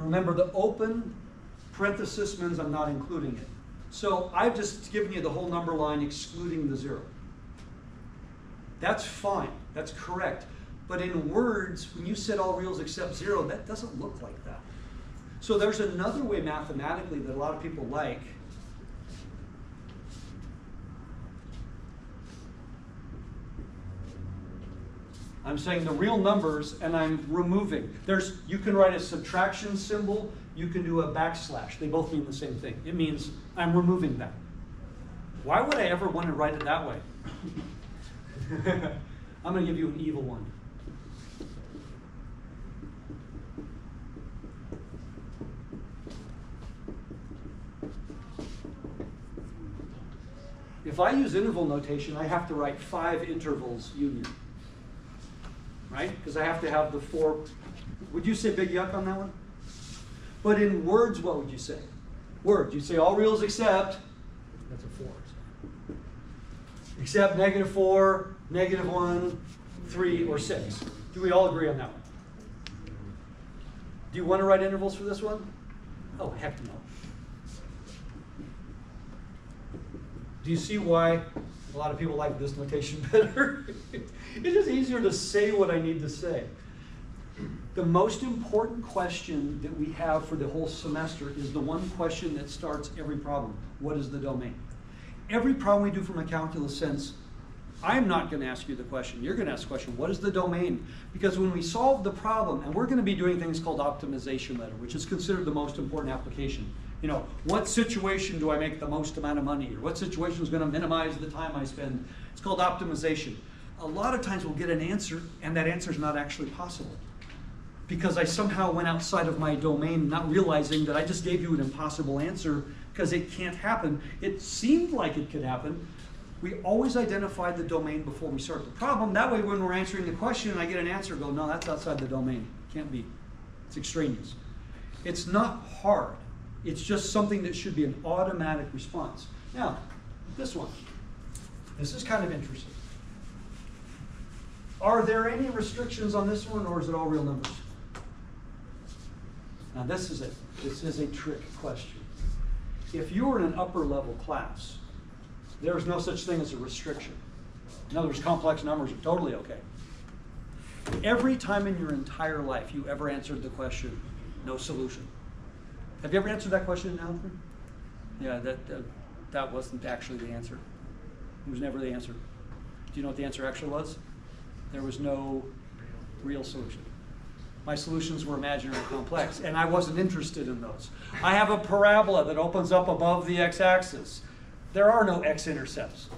Remember, the open parenthesis means I'm not including it. So I've just given you the whole number line excluding the zero. That's fine. That's correct. But in words, when you said all reals except zero, that doesn't look like that. So there's another way mathematically that a lot of people like. I'm saying the real numbers and I'm removing. There's you can write a subtraction symbol, you can do a backslash. They both mean the same thing. It means I'm removing that. Why would I ever want to write it that way? I'm going to give you an evil one. If I use interval notation, I have to write five intervals union. Right? Because I have to have the four. Would you say big yuck on that one? But in words, what would you say? Words. You'd say all reals except. That's a four. Except negative four, negative one, three, or six. Do we all agree on that one? Do you want to write intervals for this one? Oh, heck no. Do you see why a lot of people like this notation better? it's just easier to say what I need to say. The most important question that we have for the whole semester is the one question that starts every problem. What is the domain? Every problem we do from a calculus sense, I'm not going to ask you the question. You're going to ask the question, what is the domain? Because when we solve the problem, and we're going to be doing things called optimization letter, which is considered the most important application. You know, what situation do I make the most amount of money? Or what situation is going to minimize the time I spend? It's called optimization. A lot of times we'll get an answer, and that answer is not actually possible. Because I somehow went outside of my domain, not realizing that I just gave you an impossible answer because it can't happen. It seemed like it could happen. We always identify the domain before we start the problem. That way, when we're answering the question and I get an answer, go, no, that's outside the domain. Can't be. It's extraneous. It's not hard. It's just something that should be an automatic response. Now, This one. This is kind of interesting. Are there any restrictions on this one, or is it all real numbers? Now, this is it. This is a trick question. If you were in an upper level class, there's no such thing as a restriction. In other words, complex numbers are totally okay. Every time in your entire life you ever answered the question, no solution. Have you ever answered that question in algebra? Yeah, that, uh, that wasn't actually the answer. It was never the answer. Do you know what the answer actually was? There was no real solution. My solutions were imaginary and complex, and I wasn't interested in those. I have a parabola that opens up above the x-axis. There are no x-intercepts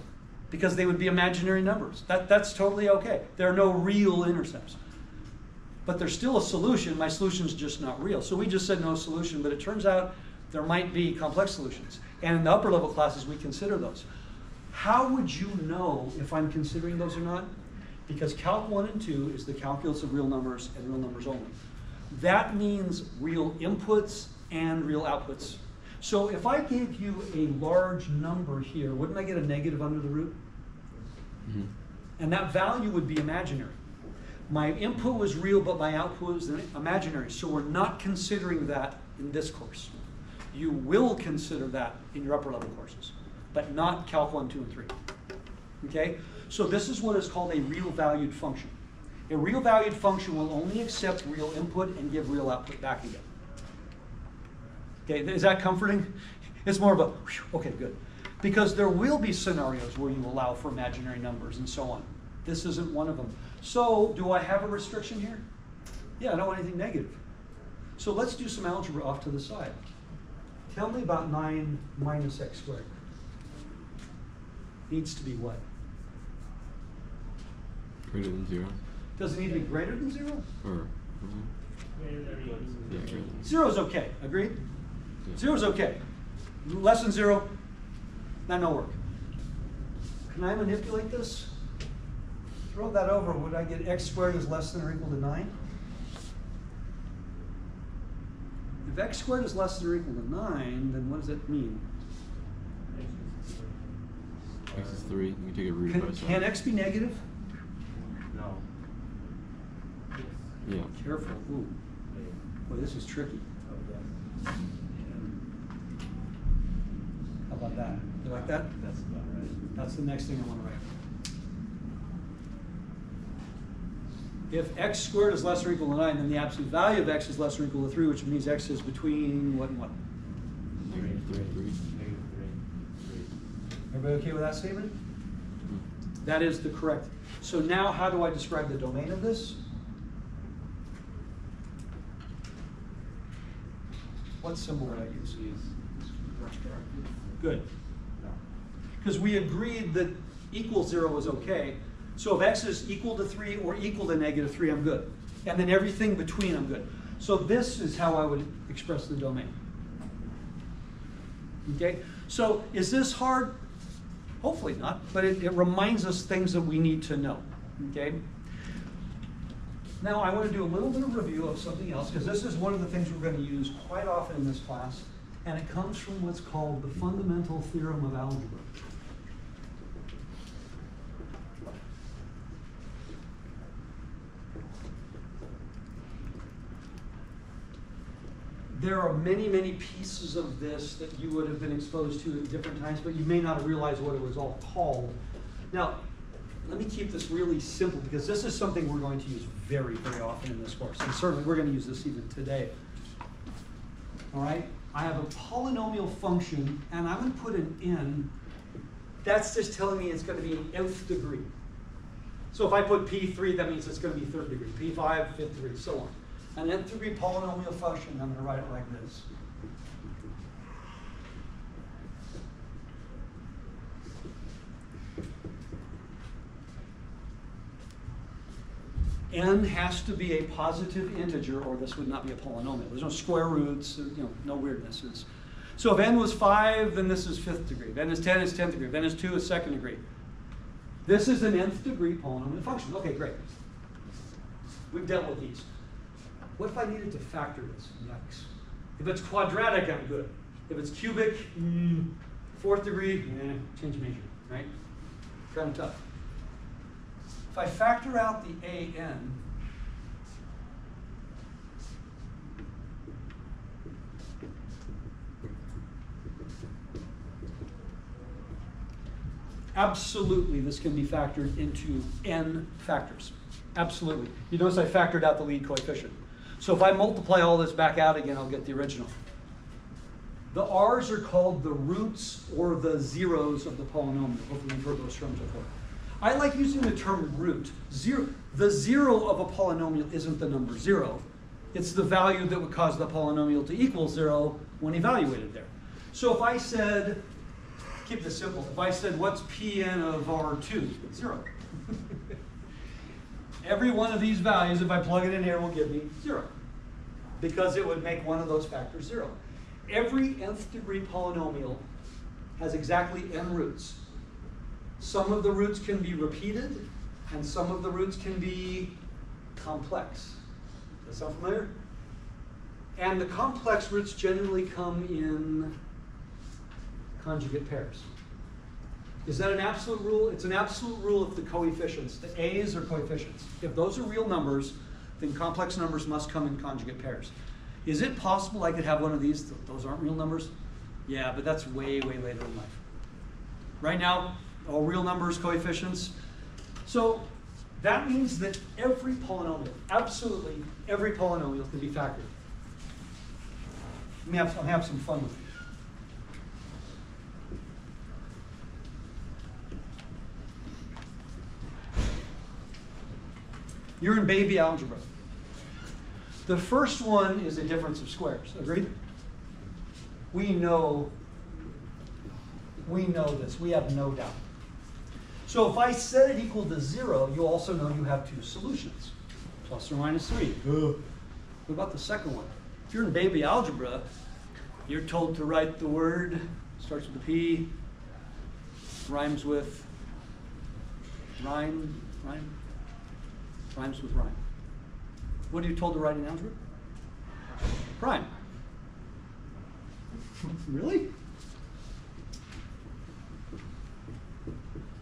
because they would be imaginary numbers. That, that's totally okay. There are no real intercepts. But there's still a solution. My solution's just not real. So we just said no solution, but it turns out there might be complex solutions. And in the upper level classes, we consider those. How would you know if I'm considering those or not? Because Calc 1 and 2 is the calculus of real numbers and real numbers only. That means real inputs and real outputs. So if I gave you a large number here, wouldn't I get a negative under the root? Mhm. And that value would be imaginary. My input was real, but my output was imaginary. So we're not considering that in this course. You will consider that in your upper level courses, but not Calc 1, 2, and 3. Okay? So this is what is called a real valued function. A real valued function will only accept real input and give real output back again. Okay, is that comforting? It's more of a, whew, okay, good. Because there will be scenarios where you allow for imaginary numbers and so on. This isn't one of them. So, do I have a restriction here? Yeah, I don't want anything negative. So let's do some algebra off to the side. Tell me about 9 minus x squared. Needs to be what? Greater than zero? Does it need to be greater than 0? Or, mhm. yeah, Zero is okay, agreed? Yeah. Zero is okay. Less than zero, not no work. Can I manipulate this? Throw that over, would I get x squared is less than or equal to nine? If x squared is less than or equal to nine, then what does that mean? X is three, you can take a root Can, by itself. can x be negative? No. Yeah. Careful, ooh, boy, this is tricky. How about that? You like that? That's about right. That's the next thing I want to write. If x squared is less or equal to 9, then the absolute value of x is less or equal to 3, which means x is between what and what? Negative three, three. Negative three. Three. Everybody okay with that statement? Mhm. That is the correct. So now how do I describe the domain of this? What symbol would I use? Good. Because we agreed that equal zero is okay. So if x is equal to three or equal to negative three, I'm good. And then everything between, I'm good. So this is how I would express the domain. Okay? So is this hard? Hopefully not, but it, it reminds us things that we need to know. Okay? Now I want to do a little bit of review of something else, because this is one of the things we're going to use quite often in this class, and it comes from what's called the fundamental theorem of algebra. There are many, many pieces of this that you would have been exposed to at different times, but you may not have realized what it was all called. Now, let me keep this really simple because this is something we're going to use very, very often in this course. And certainly we're going to use this even today. All right? I have a polynomial function and I'm going to put an n. That's just telling me it's going to be an nth degree. So if I put p3, that means it's going to be third degree. p5, fifth degree, so on. An nth degree polynomial function, I'm going to write it like this. N has to be a positive integer or this would not be a polynomial. There's no square roots, you know, no weirdnesses. So if n was 5, then this is fifth degree. If n is 10, it's 10th degree. If n is 2, it's second degree. This is an nth degree polynomial function. Okay, great. We've dealt with these. What if I needed to factor this? Yikes. If it's quadratic, I'm good. If it's cubic, mm, Fourth degree, eh, change major, right? Kind of tough. If I factor out the AN, absolutely this can be factored into n factors. Absolutely. You notice I factored out the lead coefficient. So if I multiply all this back out again, I'll get the original. The r's are called the roots or the zeros of the polynomial. Hopefully you've heard those terms before. I like using the term root. Zero, the zero of a polynomial isn't the number zero. It's the value that would cause the polynomial to equal zero when evaluated there. So if I said, keep this simple, if I said what's Pn of R2? Zero. Every one of these values, if I plug it in here, will give me zero. Because it would make one of those factors zero. Every nth degree polynomial has exactly n roots. Some of the roots can be repeated, and some of the roots can be complex. Does that sound familiar? And the complex roots generally come in conjugate pairs. Is that an absolute rule? It's an absolute rule if the coefficients, the a's are coefficients. If those are real numbers, then complex numbers must come in conjugate pairs. Is it possible I could have one of these, those aren't real numbers? Yeah, but that's way, way later in life. Right now, all real numbers, coefficients. So that means that every polynomial, absolutely every polynomial can be factored. Let me have, I'll have some fun with it. You're in baby algebra. The first one is a difference of squares. Agreed? We know, we know this. We have no doubt. So if I set it equal to zero, you also know you have two solutions, plus or minus three. Ugh. What about the second one? If you're in baby algebra, you're told to write the word, starts with a P, rhymes with rhyme, rhyme, rhymes with rhyme. What are you told to write in algebra? Prime. really?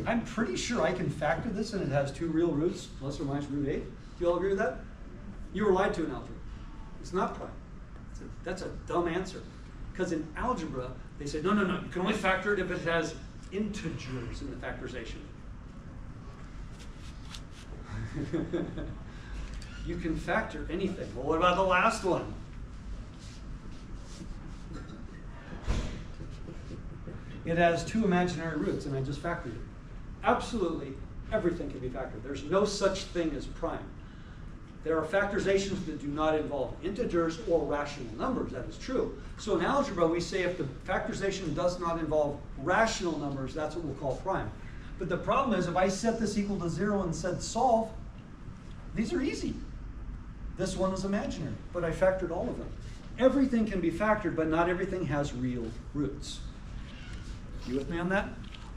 I'm pretty sure I can factor this and it has two real roots, plus or minus root 8. Do you all agree with that? You were lied to in algebra. It's not prime. A, that's a dumb answer. Because in algebra, they say, no, no, no, you can only factor it if it has integers in the factorization. you can factor anything. Well, what about the last one? It has two imaginary roots, and I just factored it. Absolutely everything can be factored. There's no such thing as prime. There are factorizations that do not involve integers or rational numbers. That is true. So in algebra, we say if the factorization does not involve rational numbers, that's what we'll call prime. But the problem is if I set this equal to zero and said solve, these are easy. This one is imaginary, but I factored all of them. Everything can be factored, but not everything has real roots. You with me on that?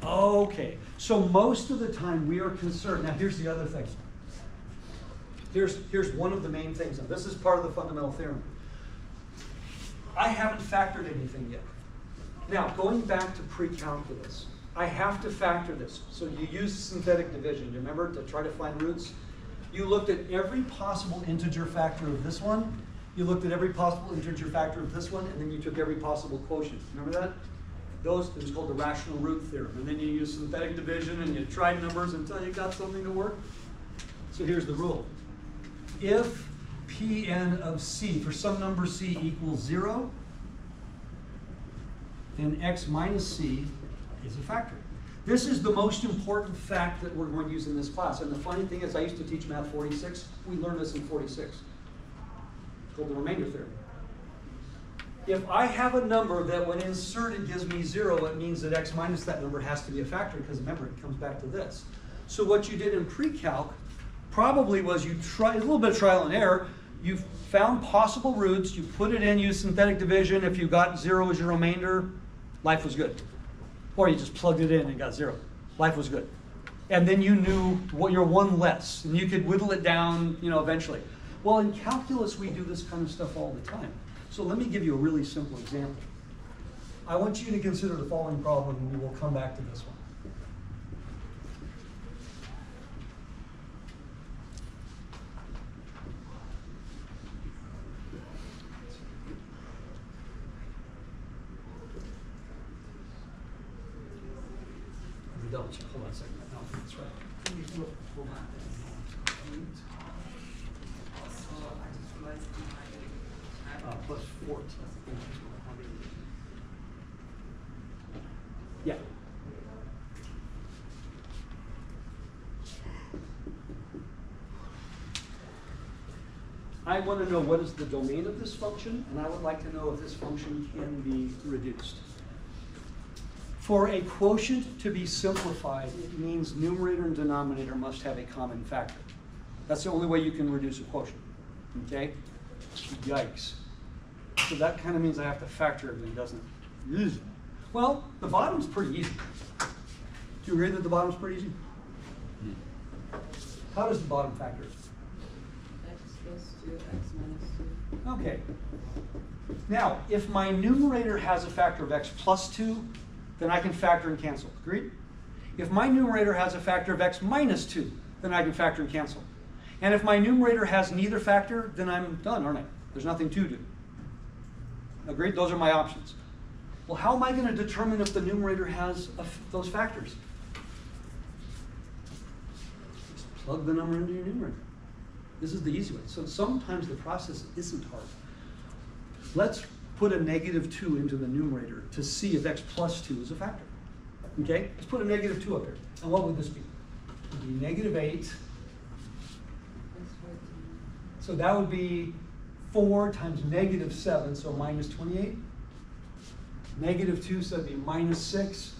Okay, so most of the time we are concerned. Now, here's the other thing. Here's, here's one of the main things, and this is part of the fundamental theorem. I haven't factored anything yet. Now, going back to pre-calculus, I have to factor this. So you use synthetic division, you remember, to try to find roots? You looked at every possible integer factor of this one, you looked at every possible integer factor of this one, and then you took every possible quotient. Remember that? Those, was called the rational root theorem. And then you use synthetic division and you tried numbers until you got something to work. So here's the rule. If Pn of C, for some number C equals zero, then x minus c is a factor. This is the most important fact that we're going to use in this class. And the funny thing is, I used to teach math 46. We learned this in 46. It's called the remainder theorem. If I have a number that when inserted gives me zero, it means that x minus that number has to be a factor because remember, it comes back to this. So what you did in pre-calc probably was you tried a little bit of trial and error. You found possible roots, you put it in, use synthetic division. If you got zero as your remainder, life was good. Or you just plugged it in and got zero. Life was good. And then you knew what your one less, and you could whittle it down, you know, eventually. Well, in calculus, we do this kind of stuff all the time. So let me give you a really simple example. I want you to consider the following problem, and we will come back to this one. Let me double check, hold on a second, no, that's right. Hold on. Uh, plus fourteen. Yeah. I want to know what is the domain of this function, and I would like to know if this function can be reduced. For a quotient to be simplified, it means numerator and denominator must have a common factor. That's the only way you can reduce a quotient, okay? Yikes. So that kind of means I have to factor everything, doesn't it? Well, the bottom's pretty easy. Do you agree that the bottom's pretty easy? Hmm. How does the bottom factor? X plus two, X minus two. Okay. Now, if my numerator has a factor of x plus 2, then I can factor and cancel. Agreed? If my numerator has a factor of x minus 2, then I can factor and cancel. And if my numerator has neither factor, then I'm done, aren't I? There's nothing to do. Agreed? Those are my options. Well, how am I going to determine if the numerator has those factors? Just plug the number into your numerator. This is the easy way. So sometimes the process isn't hard. Let's put a negative 2 into the numerator to see if x plus 2 is a factor. Okay? Let's put a negative 2 up here. And what would this be? It would be negative 8. So that would be 4 times negative 7, so minus 28. Negative 2, so that'd be minus 6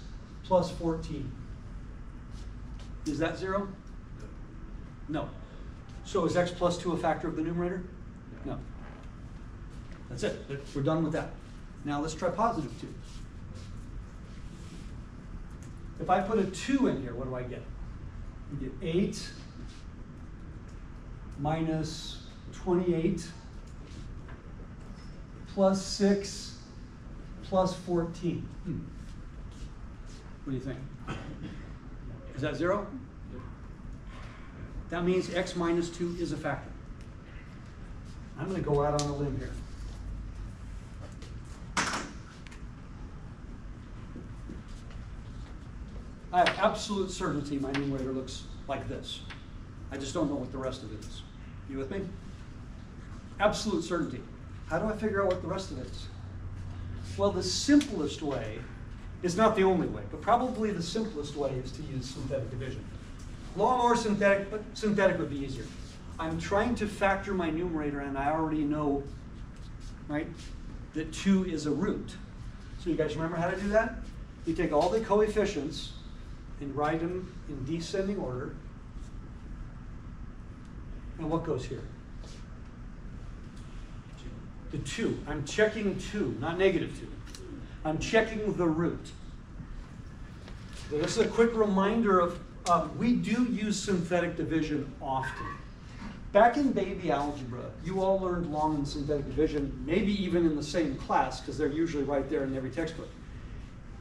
plus 14. Is that 0? No. So is x plus 2 a factor of the numerator? No. That's it. We're done with that. Now let's try positive 2. If I put a 2 in here, what do I get? I get 8 minus 28 plus 6 plus 14. Hmm. What do you think? Is that 0? That means x minus 2 is a factor. I'm going to go out on a limb here. I have absolute certainty my numerator looks like this. I just don't know what the rest of it is. You with me? Absolute certainty. How do I figure out what the rest of it is? Well, the simplest way is not the only way, but probably the simplest way is to use synthetic division. Long or synthetic, but synthetic would be easier. I'm trying to factor my numerator and I already know, right, that 2 is a root. So you guys remember how to do that? You take all the coefficients and write them in descending order. And what goes here? The 2. I'm checking 2, not negative 2. I'm checking the root. So this is a quick reminder of, uh, we do use synthetic division often. Back in baby algebra, you all learned long and synthetic division, maybe even in the same class, because they're usually right there in every textbook.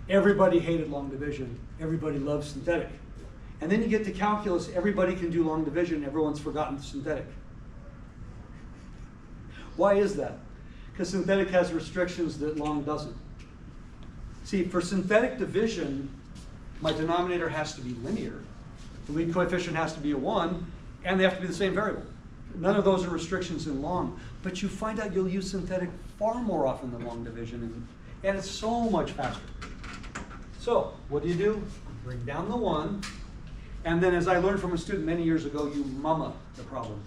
Everybody hated long division. Everybody loves synthetic. And then you get to calculus, everybody can do long division, everyone's forgotten synthetic. Why is that? Because synthetic has restrictions that long doesn't. See, for synthetic division, my denominator has to be linear, the lead coefficient has to be a 1, and they have to be the same variable. None of those are restrictions in long, but you find out you'll use synthetic far more often than long division, and, it's so much faster. So, what do you do? Bring down the 1, and then as I learned from a student many years ago, you mama the problem.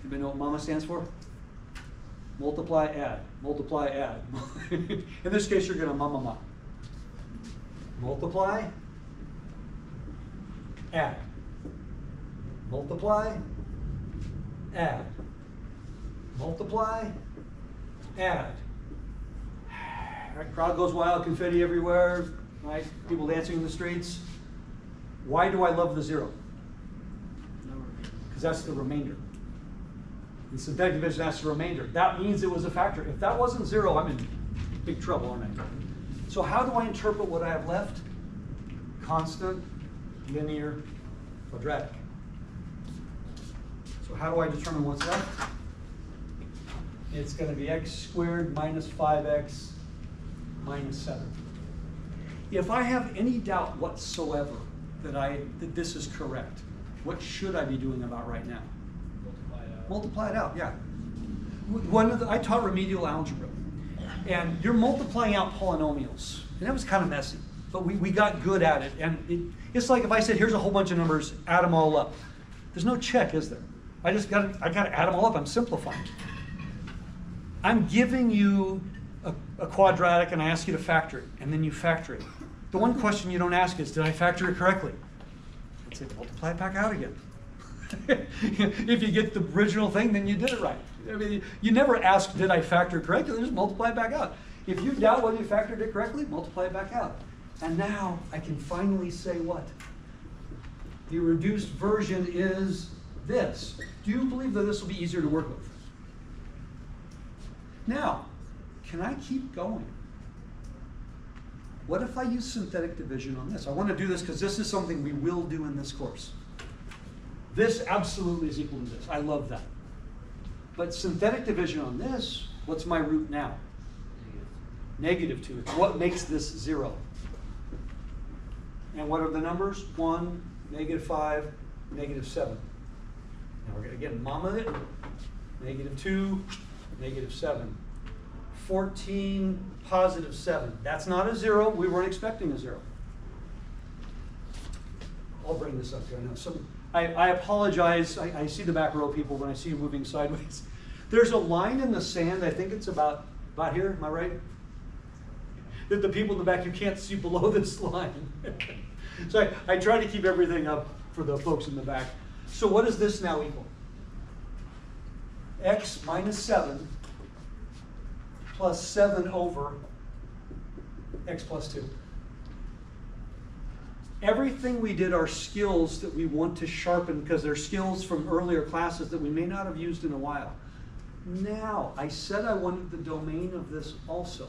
Anybody know what mama stands for? Multiply, add, multiply, add. In this case, you're going to mama ma. Multiply, add. Multiply, add. Multiply, add. Right, crowd goes wild, confetti everywhere, right? People dancing in the streets. Why do I love the zero? Because that's the remainder. In synthetic division, that's the remainder. That means it was a factor. If that wasn't zero, I'm in big trouble, aren't I? So how do I interpret what I have left? Constant, linear, quadratic. So how do I determine what's left? It's gonna be x squared minus five x minus seven. If I have any doubt whatsoever that I, that this is correct, what should I be doing about right now? Multiply it out. Multiply it out, yeah. One of the, I taught remedial algebra, and you're multiplying out polynomials, and that was kind of messy, but we, we got good at it. And it, it's like if I said, here's a whole bunch of numbers, add them all up. There's no check, is there? I just got I got to add them all up. I'm simplifying. I'm giving you a, a quadratic, and I ask you to factor it, and then you factor it. The one question you don't ask is, did I factor it correctly? I'd say, multiply it back out again. if you get the original thing, then you did it right. I mean, you never ask, did I factor it correctly? Just multiply it back out. If you doubt whether you factored it correctly, multiply it back out. And now I can finally say what? The reduced version is this. Do you believe that this will be easier to work with? Now, can I keep going? What if I use synthetic division on this? I want to do this because this is something we will do in this course. This absolutely is equal to this. I love that. But synthetic division on this, what's my root now? Negative 2. It's what makes this 0. And what are the numbers? 1, negative 5, negative 7. Now we're going to get mama it. Negative 2, negative 7. 14, positive 7. That's not a 0. We weren't expecting a 0. I'll bring this up here. I know I, I apologize. I, I see the back row people when I see you moving sideways. There's a line in the sand. I think it's about about here. Am I right? That the people in the back you can't see below this line. so I, I try to keep everything up for the folks in the back. So what does this now equal? X minus 7 plus 7 over x plus 2. Everything we did are skills that we want to sharpen because they're skills from earlier classes that we may not have used in a while. Now, I said I wanted the domain of this also.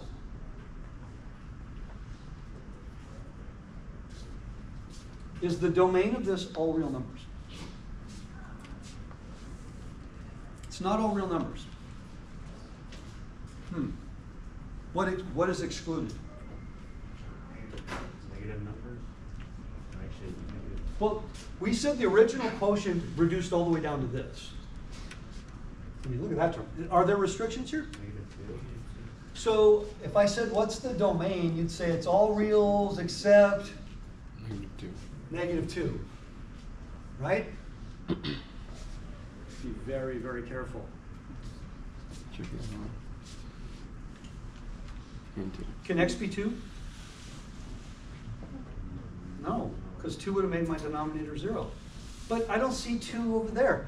Is the domain of this all real numbers? It's not all real numbers. Hmm. What, what is excluded? Negative numbers? Actually, negative. Well, we said the original quotient reduced all the way down to this. I mean, look at that term. Are there restrictions here? So if I said, what's the domain, you'd say it's all reals except. Negative two. Right? Be very, very careful. Check it out. And two. Can x be two? No, because two would have made my denominator zero. But I don't see two over there.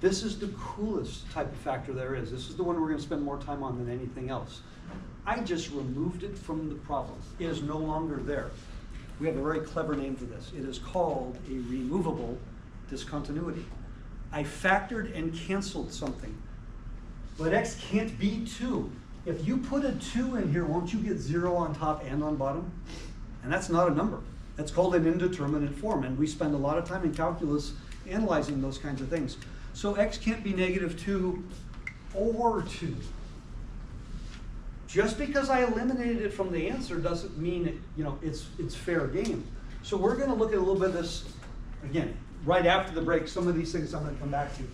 This is the coolest type of factor there is. This is the one we're going to spend more time on than anything else. I just removed it from the problem. It is no longer there. We have a very clever name for this. It is called a removable discontinuity. I factored and canceled something. But x can't be 2. If you put a 2 in here, won't you get 0 on top and on bottom? And that's not a number. That's called an indeterminate form, and we spend a lot of time in calculus analyzing those kinds of things. So x can't be negative 2 or 2. Just because I eliminated it from the answer doesn't mean it, you know, it's, it's fair game. So we're going to look at a little bit of this, again, right after the break. Some of these things I'm going to come back to.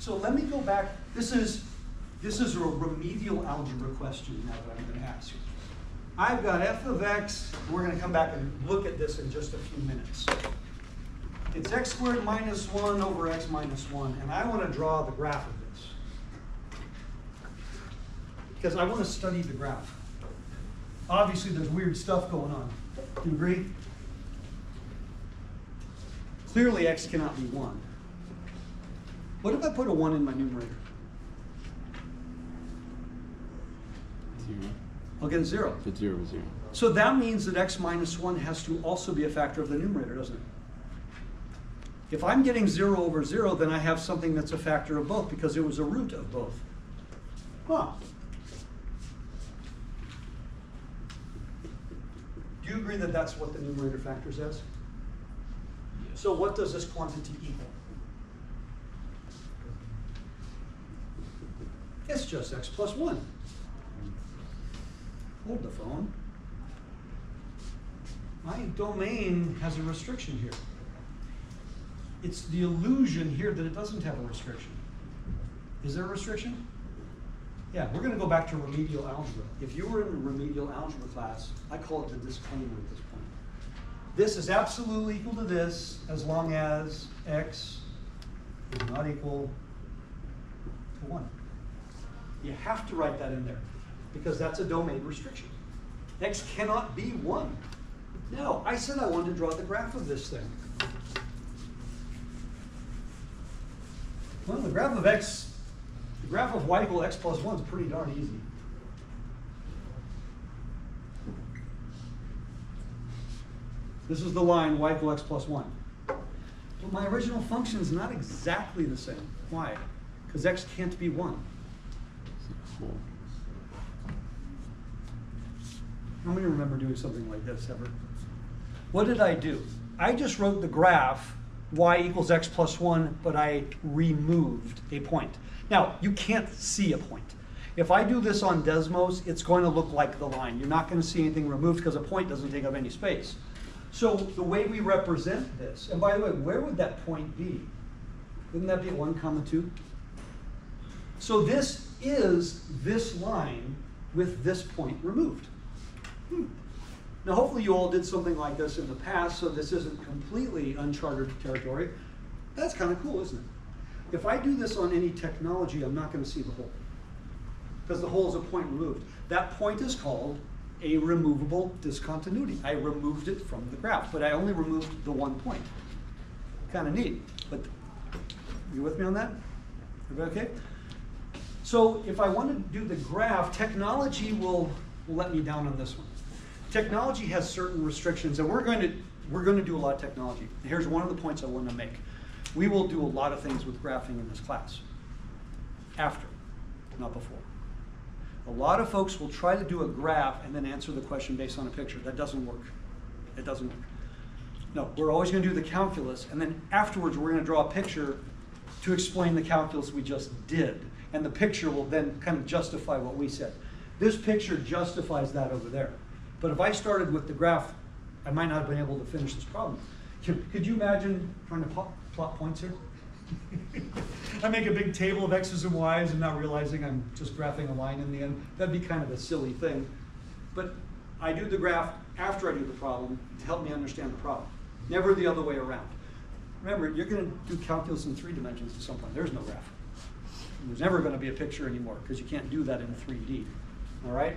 So let me go back. This is, this is a remedial algebra question now that I'm going to ask. I've got f of x. We're going to come back and look at this in just a few minutes. It's x squared minus 1 over x minus 1, and I want to draw the graph of this. Because I want to study the graph. Obviously, there's weird stuff going on. Do you agree? Clearly, x cannot be 1. What if I put a 1 in my numerator? Zero. I'll get a 0. If it's zero, it's zero. So that means that x minus 1 has to also be a factor of the numerator, doesn't it? If I'm getting 0 over 0, then I have something that's a factor of both because it was a root of both. Huh. Do you agree that that's what the numerator factors as? So what does this quantity equal? It's just x plus one. Hold the phone. My domain has a restriction here. It's the illusion here that it doesn't have a restriction. Is there a restriction? Yeah, we're gonna go back to remedial algebra. If you were in a remedial algebra class, I call it the disclaimer at this point. This is absolutely equal to this as long as x is not equal to one. You have to write that in there because that's a domain restriction. X cannot be one. No, I said I wanted to draw the graph of this thing. Well, the graph of x, graph of y equal x plus one is pretty darn easy. This is the line y equal x plus one. But my original function is not exactly the same. Why? Because x can't be one. How many remember doing something like this ever? What did I do? I just wrote the graph y equals x plus 1, but I removed a point. Now, you can't see a point. If I do this on Desmos, it's going to look like the line. You're not going to see anything removed because a point doesn't take up any space. So the way we represent this, and by the way, where would that point be? Wouldn't that be at 1 comma 2? So this is this line with this point removed. Hmm. Now, hopefully, you all did something like this in the past, so this isn't completely uncharted territory. That's kind of cool, isn't it? If I do this on any technology, I'm not going to see the hole because the hole is a point removed. That point is called a removable discontinuity. I removed it from the graph, but I only removed the one point. Kind of neat, but you with me on that? Everybody okay? So if I want to do the graph, technology will, will let me down on this one. Technology has certain restrictions, and we're going to we're going to do a lot of technology. Here's one of the points I want to make. We will do a lot of things with graphing in this class. After, not before. A lot of folks will try to do a graph and then answer the question based on a picture. That doesn't work. It doesn't work. No, we're always going to do the calculus, and then afterwards we're going to draw a picture to explain the calculus we just did. And the picture will then kind of justify what we said. This picture justifies that over there. But if I started with the graph, I might not have been able to finish this problem. Could, could you imagine trying to plot, points here? I make a big table of x's and y's and not realizing I'm just graphing a line in the end. That'd be kind of a silly thing. But I do the graph after I do the problem to help me understand the problem. Never the other way around. Remember, you're going to do calculus in three dimensions at some point. There's no graph. There's never going to be a picture anymore because you can't do that in 3D. All right?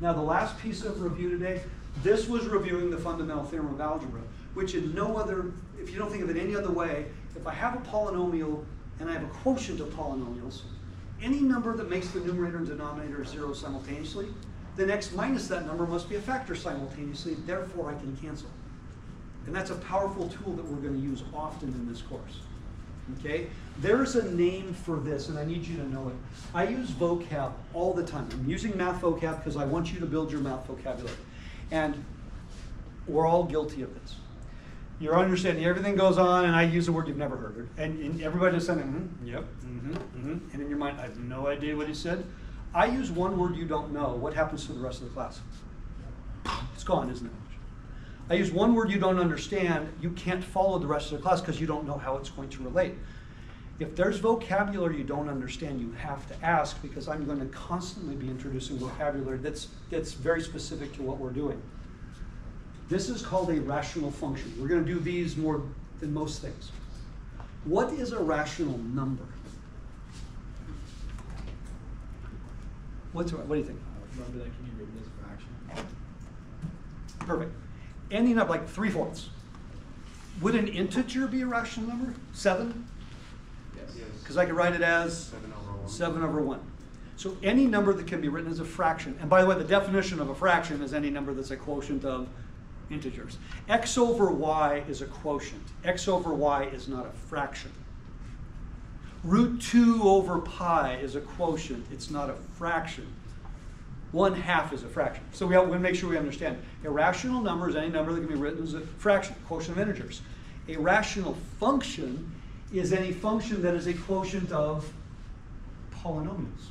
Now, the last piece of review today, this was reviewing the fundamental theorem of algebra, which in no other, if you don't think of it any other way, if I have a polynomial and I have a quotient of polynomials, any number that makes the numerator and denominator zero simultaneously, then x minus that number must be a factor simultaneously, therefore I can cancel. And that's a powerful tool that we're going to use often in this course. Okay? There's a name for this, and I need you to know it. I use vocab all the time. I'm using math vocab because I want you to build your math vocabulary. And we're all guilty of this. You're understanding everything goes on, and I use a word you've never heard. And, and everybody just saying, mm-hmm, yep, mm-hmm, mm-hmm. And in your mind, I have no idea what he said. I use one word you don't know. What happens to the rest of the class? It's gone, isn't it? I use one word you don't understand, you can't follow the rest of the class because you don't know how it's going to relate. If there's vocabulary you don't understand, you have to ask because I'm going to constantly be introducing vocabulary that's, that's very specific to what we're doing. This is called a rational function. We're going to do these more than most things. What is a rational number? What's, what do you think? Number that can be written as a fraction. Perfect. Ending up like three fourths. Would an integer be a rational number? Seven? Yes. Because I could write it as Seven over one. seven over one. So any number that can be written as a fraction, and by the way, the definition of a fraction is any number that's a quotient of integers. X over Y is a quotient. X over Y is not a fraction. Root 2 over pi is a quotient. It's not a fraction. One half is a fraction. So we have to make sure we understand. A rational number is any number that can be written as a fraction, quotient of integers. A rational function is any function that is a quotient of polynomials.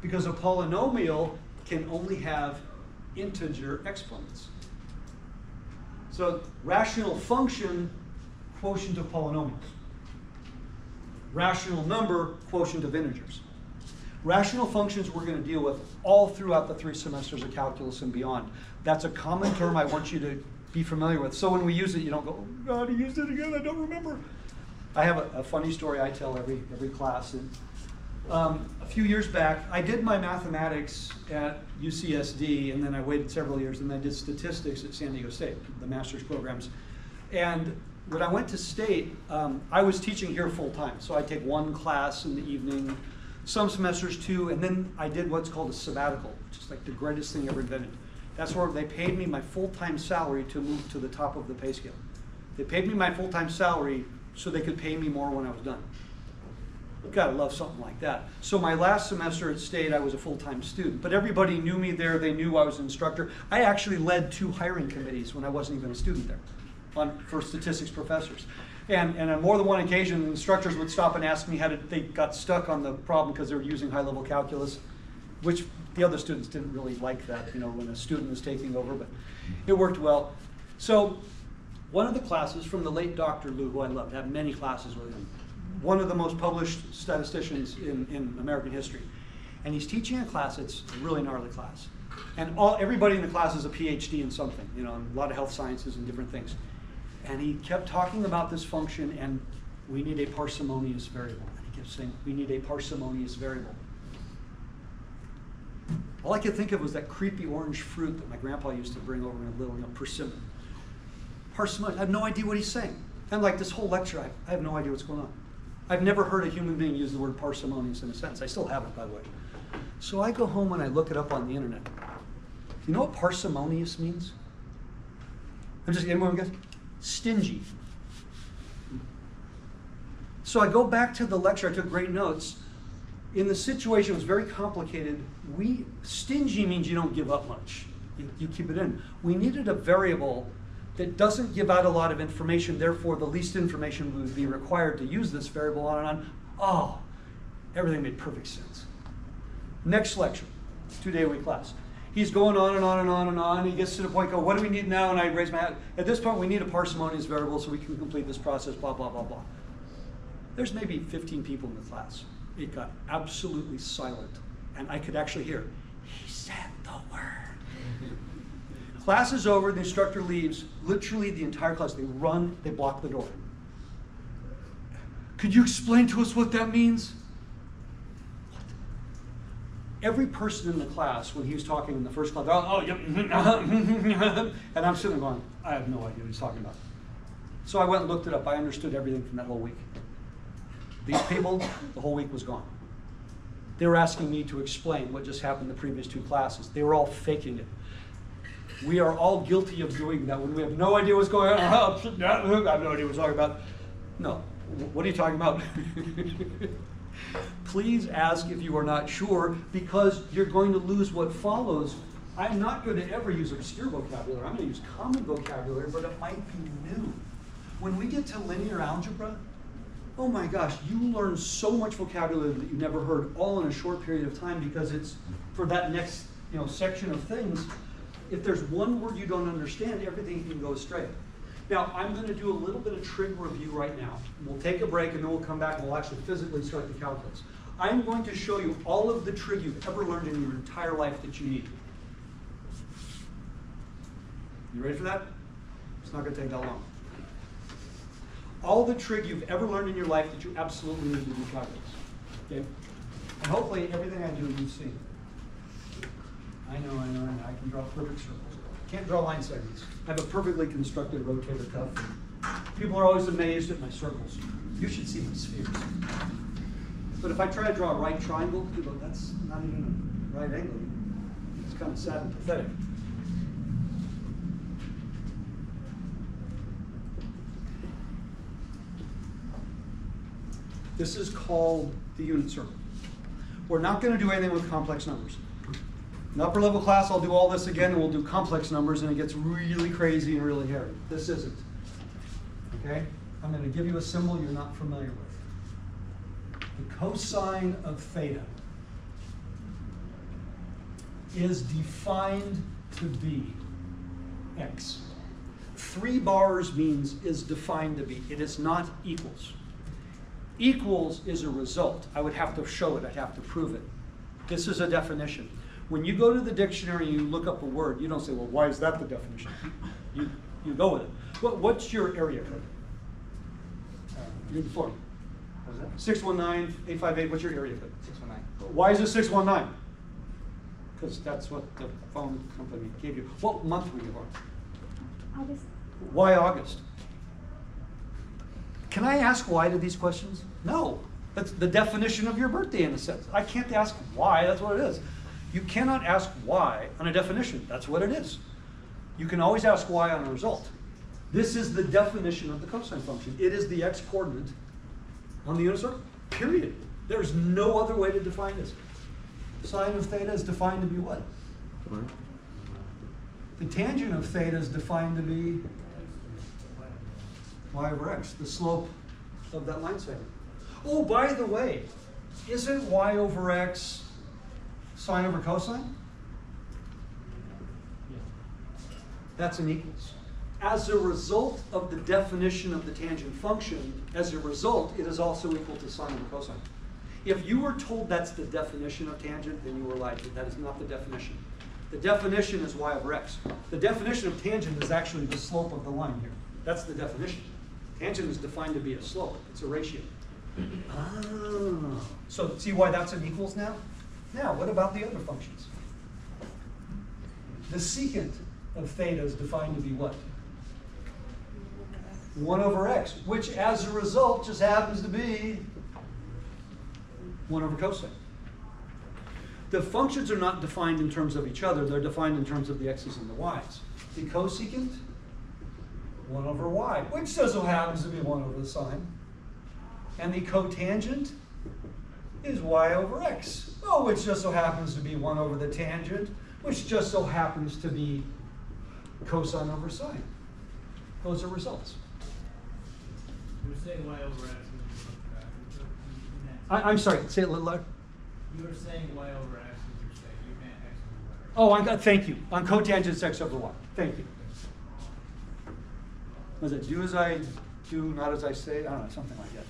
Because a polynomial can only have integer exponents. So rational function, quotient of polynomials. Rational number, quotient of integers. Rational functions we're going to deal with all throughout the three semesters of calculus and beyond. That's a common term I want you to be familiar with. So when we use it, you don't go, oh God, he used it again, I don't remember. I have a, a funny story I tell every, every class. And, um, a few years back, I did my mathematics at UCSD, and then I waited several years, and then I did statistics at San Diego State, the master's programs. And when I went to state, um, I was teaching here full time. So I take one class in the evening, some semesters two, and then I did what's called a sabbatical, which is like the greatest thing ever invented. That's where they paid me my full time salary to move to the top of the pay scale. They paid me my full time salary so they could pay me more when I was done. Gotta love something like that. So my last semester at State, I was a full-time student, but everybody knew me there. They knew I was an instructor. I actually led two hiring committees when I wasn't even a student there, on for statistics professors. And, and on more than one occasion, instructors would stop and ask me how did they got stuck on the problem because they were using high-level calculus, which the other students didn't really like that, you know, when a student was taking over, but it worked well. So one of the classes from the late Dr. Liu, who I loved, had many classes with him, one of the most published statisticians in, in American history. And he's teaching a class, it's a really gnarly class. And all, everybody in the class is a PhD in something, you know, a lot of health sciences and different things. And he kept talking about this function and we need a parsimonious variable. And he kept saying, we need a parsimonious variable. All I could think of was that creepy orange fruit that my grandpa used to bring over in a little, you know, persimmon. Parsimonious, I have no idea what he's saying. And like this whole lecture, I, I have no idea what's going on. I've never heard a human being use the word parsimonious in a sentence. I still haven't, by the way. So I go home and I look it up on the internet. You know what parsimonious means? I'm just anyone guess? Stingy. So I go back to the lecture. I took great notes. In the situation, it was very complicated. We stingy means you don't give up much. You, you keep it in. We needed a variable that doesn't give out a lot of information, therefore the least information would be required to use this variable on and on. Oh, everything made perfect sense. Next lecture, two-day week class. He's going on and on and on and on. He gets to the point, go, what do we need now? And I raise my hand. At this point, we need a parsimonious variable so we can complete this process, blah, blah, blah, blah. There's maybe 15 people in the class. It got absolutely silent. And I could actually hear, he said the word. Class is over, the instructor leaves. Literally, the entire class, they run, they block the door. Could you explain to us what that means? What? Every person in the class, when he was talking in the first class, oh, oh yep, mm-hmm, uh-huh, and I'm sitting there going, I have no idea what he's talking about. So I went and looked it up. I understood everything from that whole week. These people, the whole week was gone. They were asking me to explain what just happened the previous two classes. They were all faking it. We are all guilty of doing that when we have no idea what's going on. Uh-huh. I have no idea what talking about. No. What are you talking about? Please ask if you are not sure because you're going to lose what follows. I'm not going to ever use obscure vocabulary. I'm going to use common vocabulary, but it might be new. When we get to linear algebra, oh my gosh, you learn so much vocabulary that you never heard all in a short period of time because it's for that next you know, section of things if there's one word you don't understand, everything can go astray. Now, I'm going to do a little bit of trig review right now. We'll take a break and then we'll come back and we'll actually physically start the calculus. I'm going to show you all of the trig you've ever learned in your entire life that you need. You ready for that? It's not going to take that long. All the trig you've ever learned in your life that you absolutely need to do calculus. Okay? And hopefully everything I do you've seen. I know, I know, I know. I can draw perfect circles. Can't draw line segments. I have a perfectly constructed rotator cuff. People are always amazed at my circles. You should see my spheres. But if I try to draw a right triangle, people, that's not even a right angle. It's kind of sad and pathetic. This is called the unit circle. We're not going to do anything with complex numbers. In upper level class, I'll do all this again, and we'll do complex numbers, and it gets really crazy and really hairy. This isn't. Okay? I'm going to give you a symbol you're not familiar with. The cosine of theta is defined to be x. Three bars means is defined to be. It is not equals. Equals is a result. I would have to show it, I'd have to prove it. This is a definition. When you go to the dictionary and you look up a word, you don't say, well, why is that the definition? You, you go with it. What, what's your area code? Uh, You're the Florida. What was that? 619 858, what's your area code? Six one nine. Why is it 619? Because that's what the phone company gave you. What month were you born? August. Why August? Can I ask why to these questions? No. That's the definition of your birthday in a sense. I can't ask why, that's what it is. You cannot ask why on a definition, that's what it is. You can always ask why on a result. This is the definition of the cosine function. It is the x coordinate on the unit circle, period. There's no other way to define this. Sine of theta is defined to be? What? The tangent of theta is defined to be y over x, the slope of that line segment. Oh, by the way, isn't y over x sine over cosine? That's an equals. As a result of the definition of the tangent function, as a result, it is also equal to sine over cosine. If you were told that's the definition of tangent, then you were lied to. That is not the definition. The definition is y over x. The definition of tangent is actually the slope of the line here. That's the definition. Tangent is defined to be a slope. It's a ratio. Oh. So see why that's an equals now? Now, what about the other functions? The secant of theta is defined to be what? 1 over x, which as a result just happens to be 1 over cosine. The functions are not defined in terms of each other, they're defined in terms of the x's and the y's. The cosecant, 1 over y, which just happens to be 1 over the sine. And the cotangent is y over x, oh, which just so happens to be 1 over the tangent, which just so happens to be cosine over sine. Those are results. You were saying y over x. when you looked at it. You meant- I, I'm sorry, say it a little louder. You were saying y over x, you're you meant x over y. Oh, on, thank you. On cotangent, it's x over y. Thank you. Was it do as I do, not as I say? I don't know, something like that.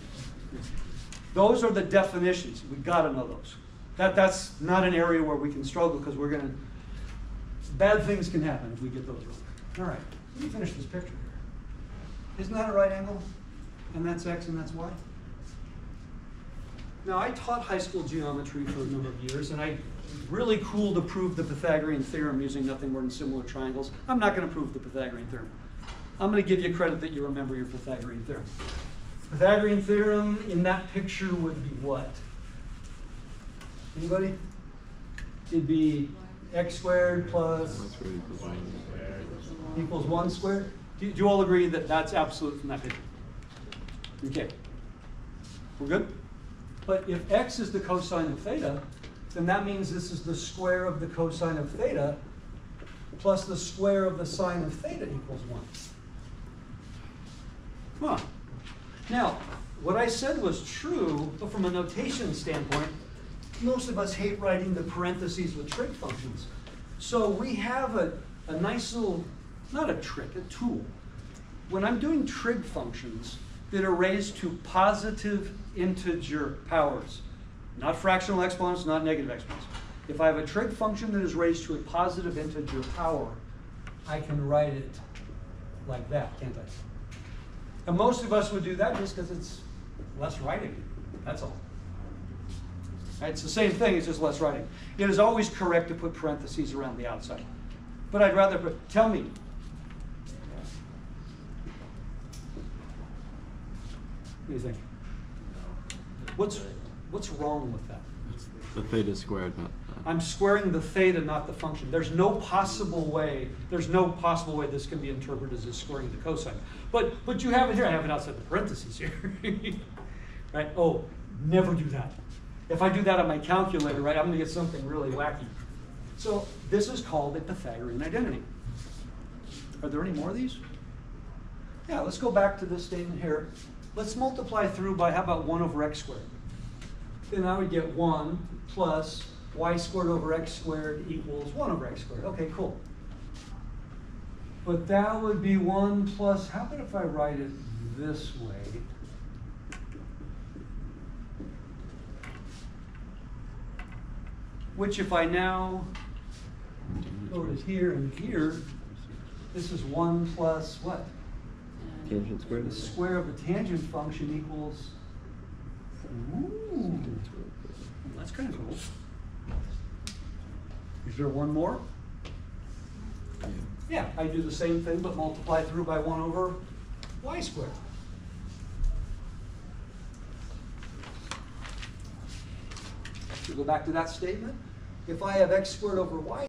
Those are the definitions. We've gotta know those. That, that's not an area where we can struggle because we're gonna, bad things can happen if we get those wrong. All right, let me finish this picture here. Isn't that a right angle? And that's x and that's y? Now, I taught high school geometry for a number of years, and I really cool to prove the Pythagorean theorem using nothing more than similar triangles. I'm not going to prove the Pythagorean theorem. I'm going to give you credit that you remember your Pythagorean theorem. Pythagorean theorem in that picture would be what? Anybody? It'd be x squared plus equals one. squared? Do do you all agree that that's absolute from that picture? Okay. We're good? But if x is the cosine of theta, then that means this is the square of the cosine of theta plus the square of the sine of theta equals 1. Come on. Now, what I said was true, but from a notation standpoint, most of us hate writing the parentheses with trig functions. So we have a, a nice little, not a trick, a tool. When I'm doing trig functions that are raised to positive integer powers, not fractional exponents, not negative exponents. If I have a trig function that is raised to a positive integer power, I can write it like that, can't I? And most of us would do that just because it's less writing. That's all. Right, It's the same thing, it's just less writing. It is always correct to put parentheses around the outside. But I'd rather put, tell me. What do you think? What's, what's wrong with that? The theta squared, not. I'm squaring the theta, not the function. There's no possible way, there's no possible way this can be interpreted as squaring the cosine. But, but you have it here, I have it outside the parentheses here. Right, oh, never do that. If I do that on my calculator, right, I'm gonna get something really wacky. So this is called a Pythagorean identity. Are there any more of these? Yeah, let's go back to this statement here. Let's multiply through by, how about 1 over x squared? Then I would get 1 plus y squared over x squared equals 1 over x squared. Okay, cool. But that would be 1 plus, how about if I write it this way? Which if I now go to here and here, this is 1 plus what? Tangent squared. The square of the tangent function equals. Ooh, that's kind of cool. Is there one more? Yeah, I do the same thing, but multiply through by one over y squared. To go back to that statement, if I have x squared over y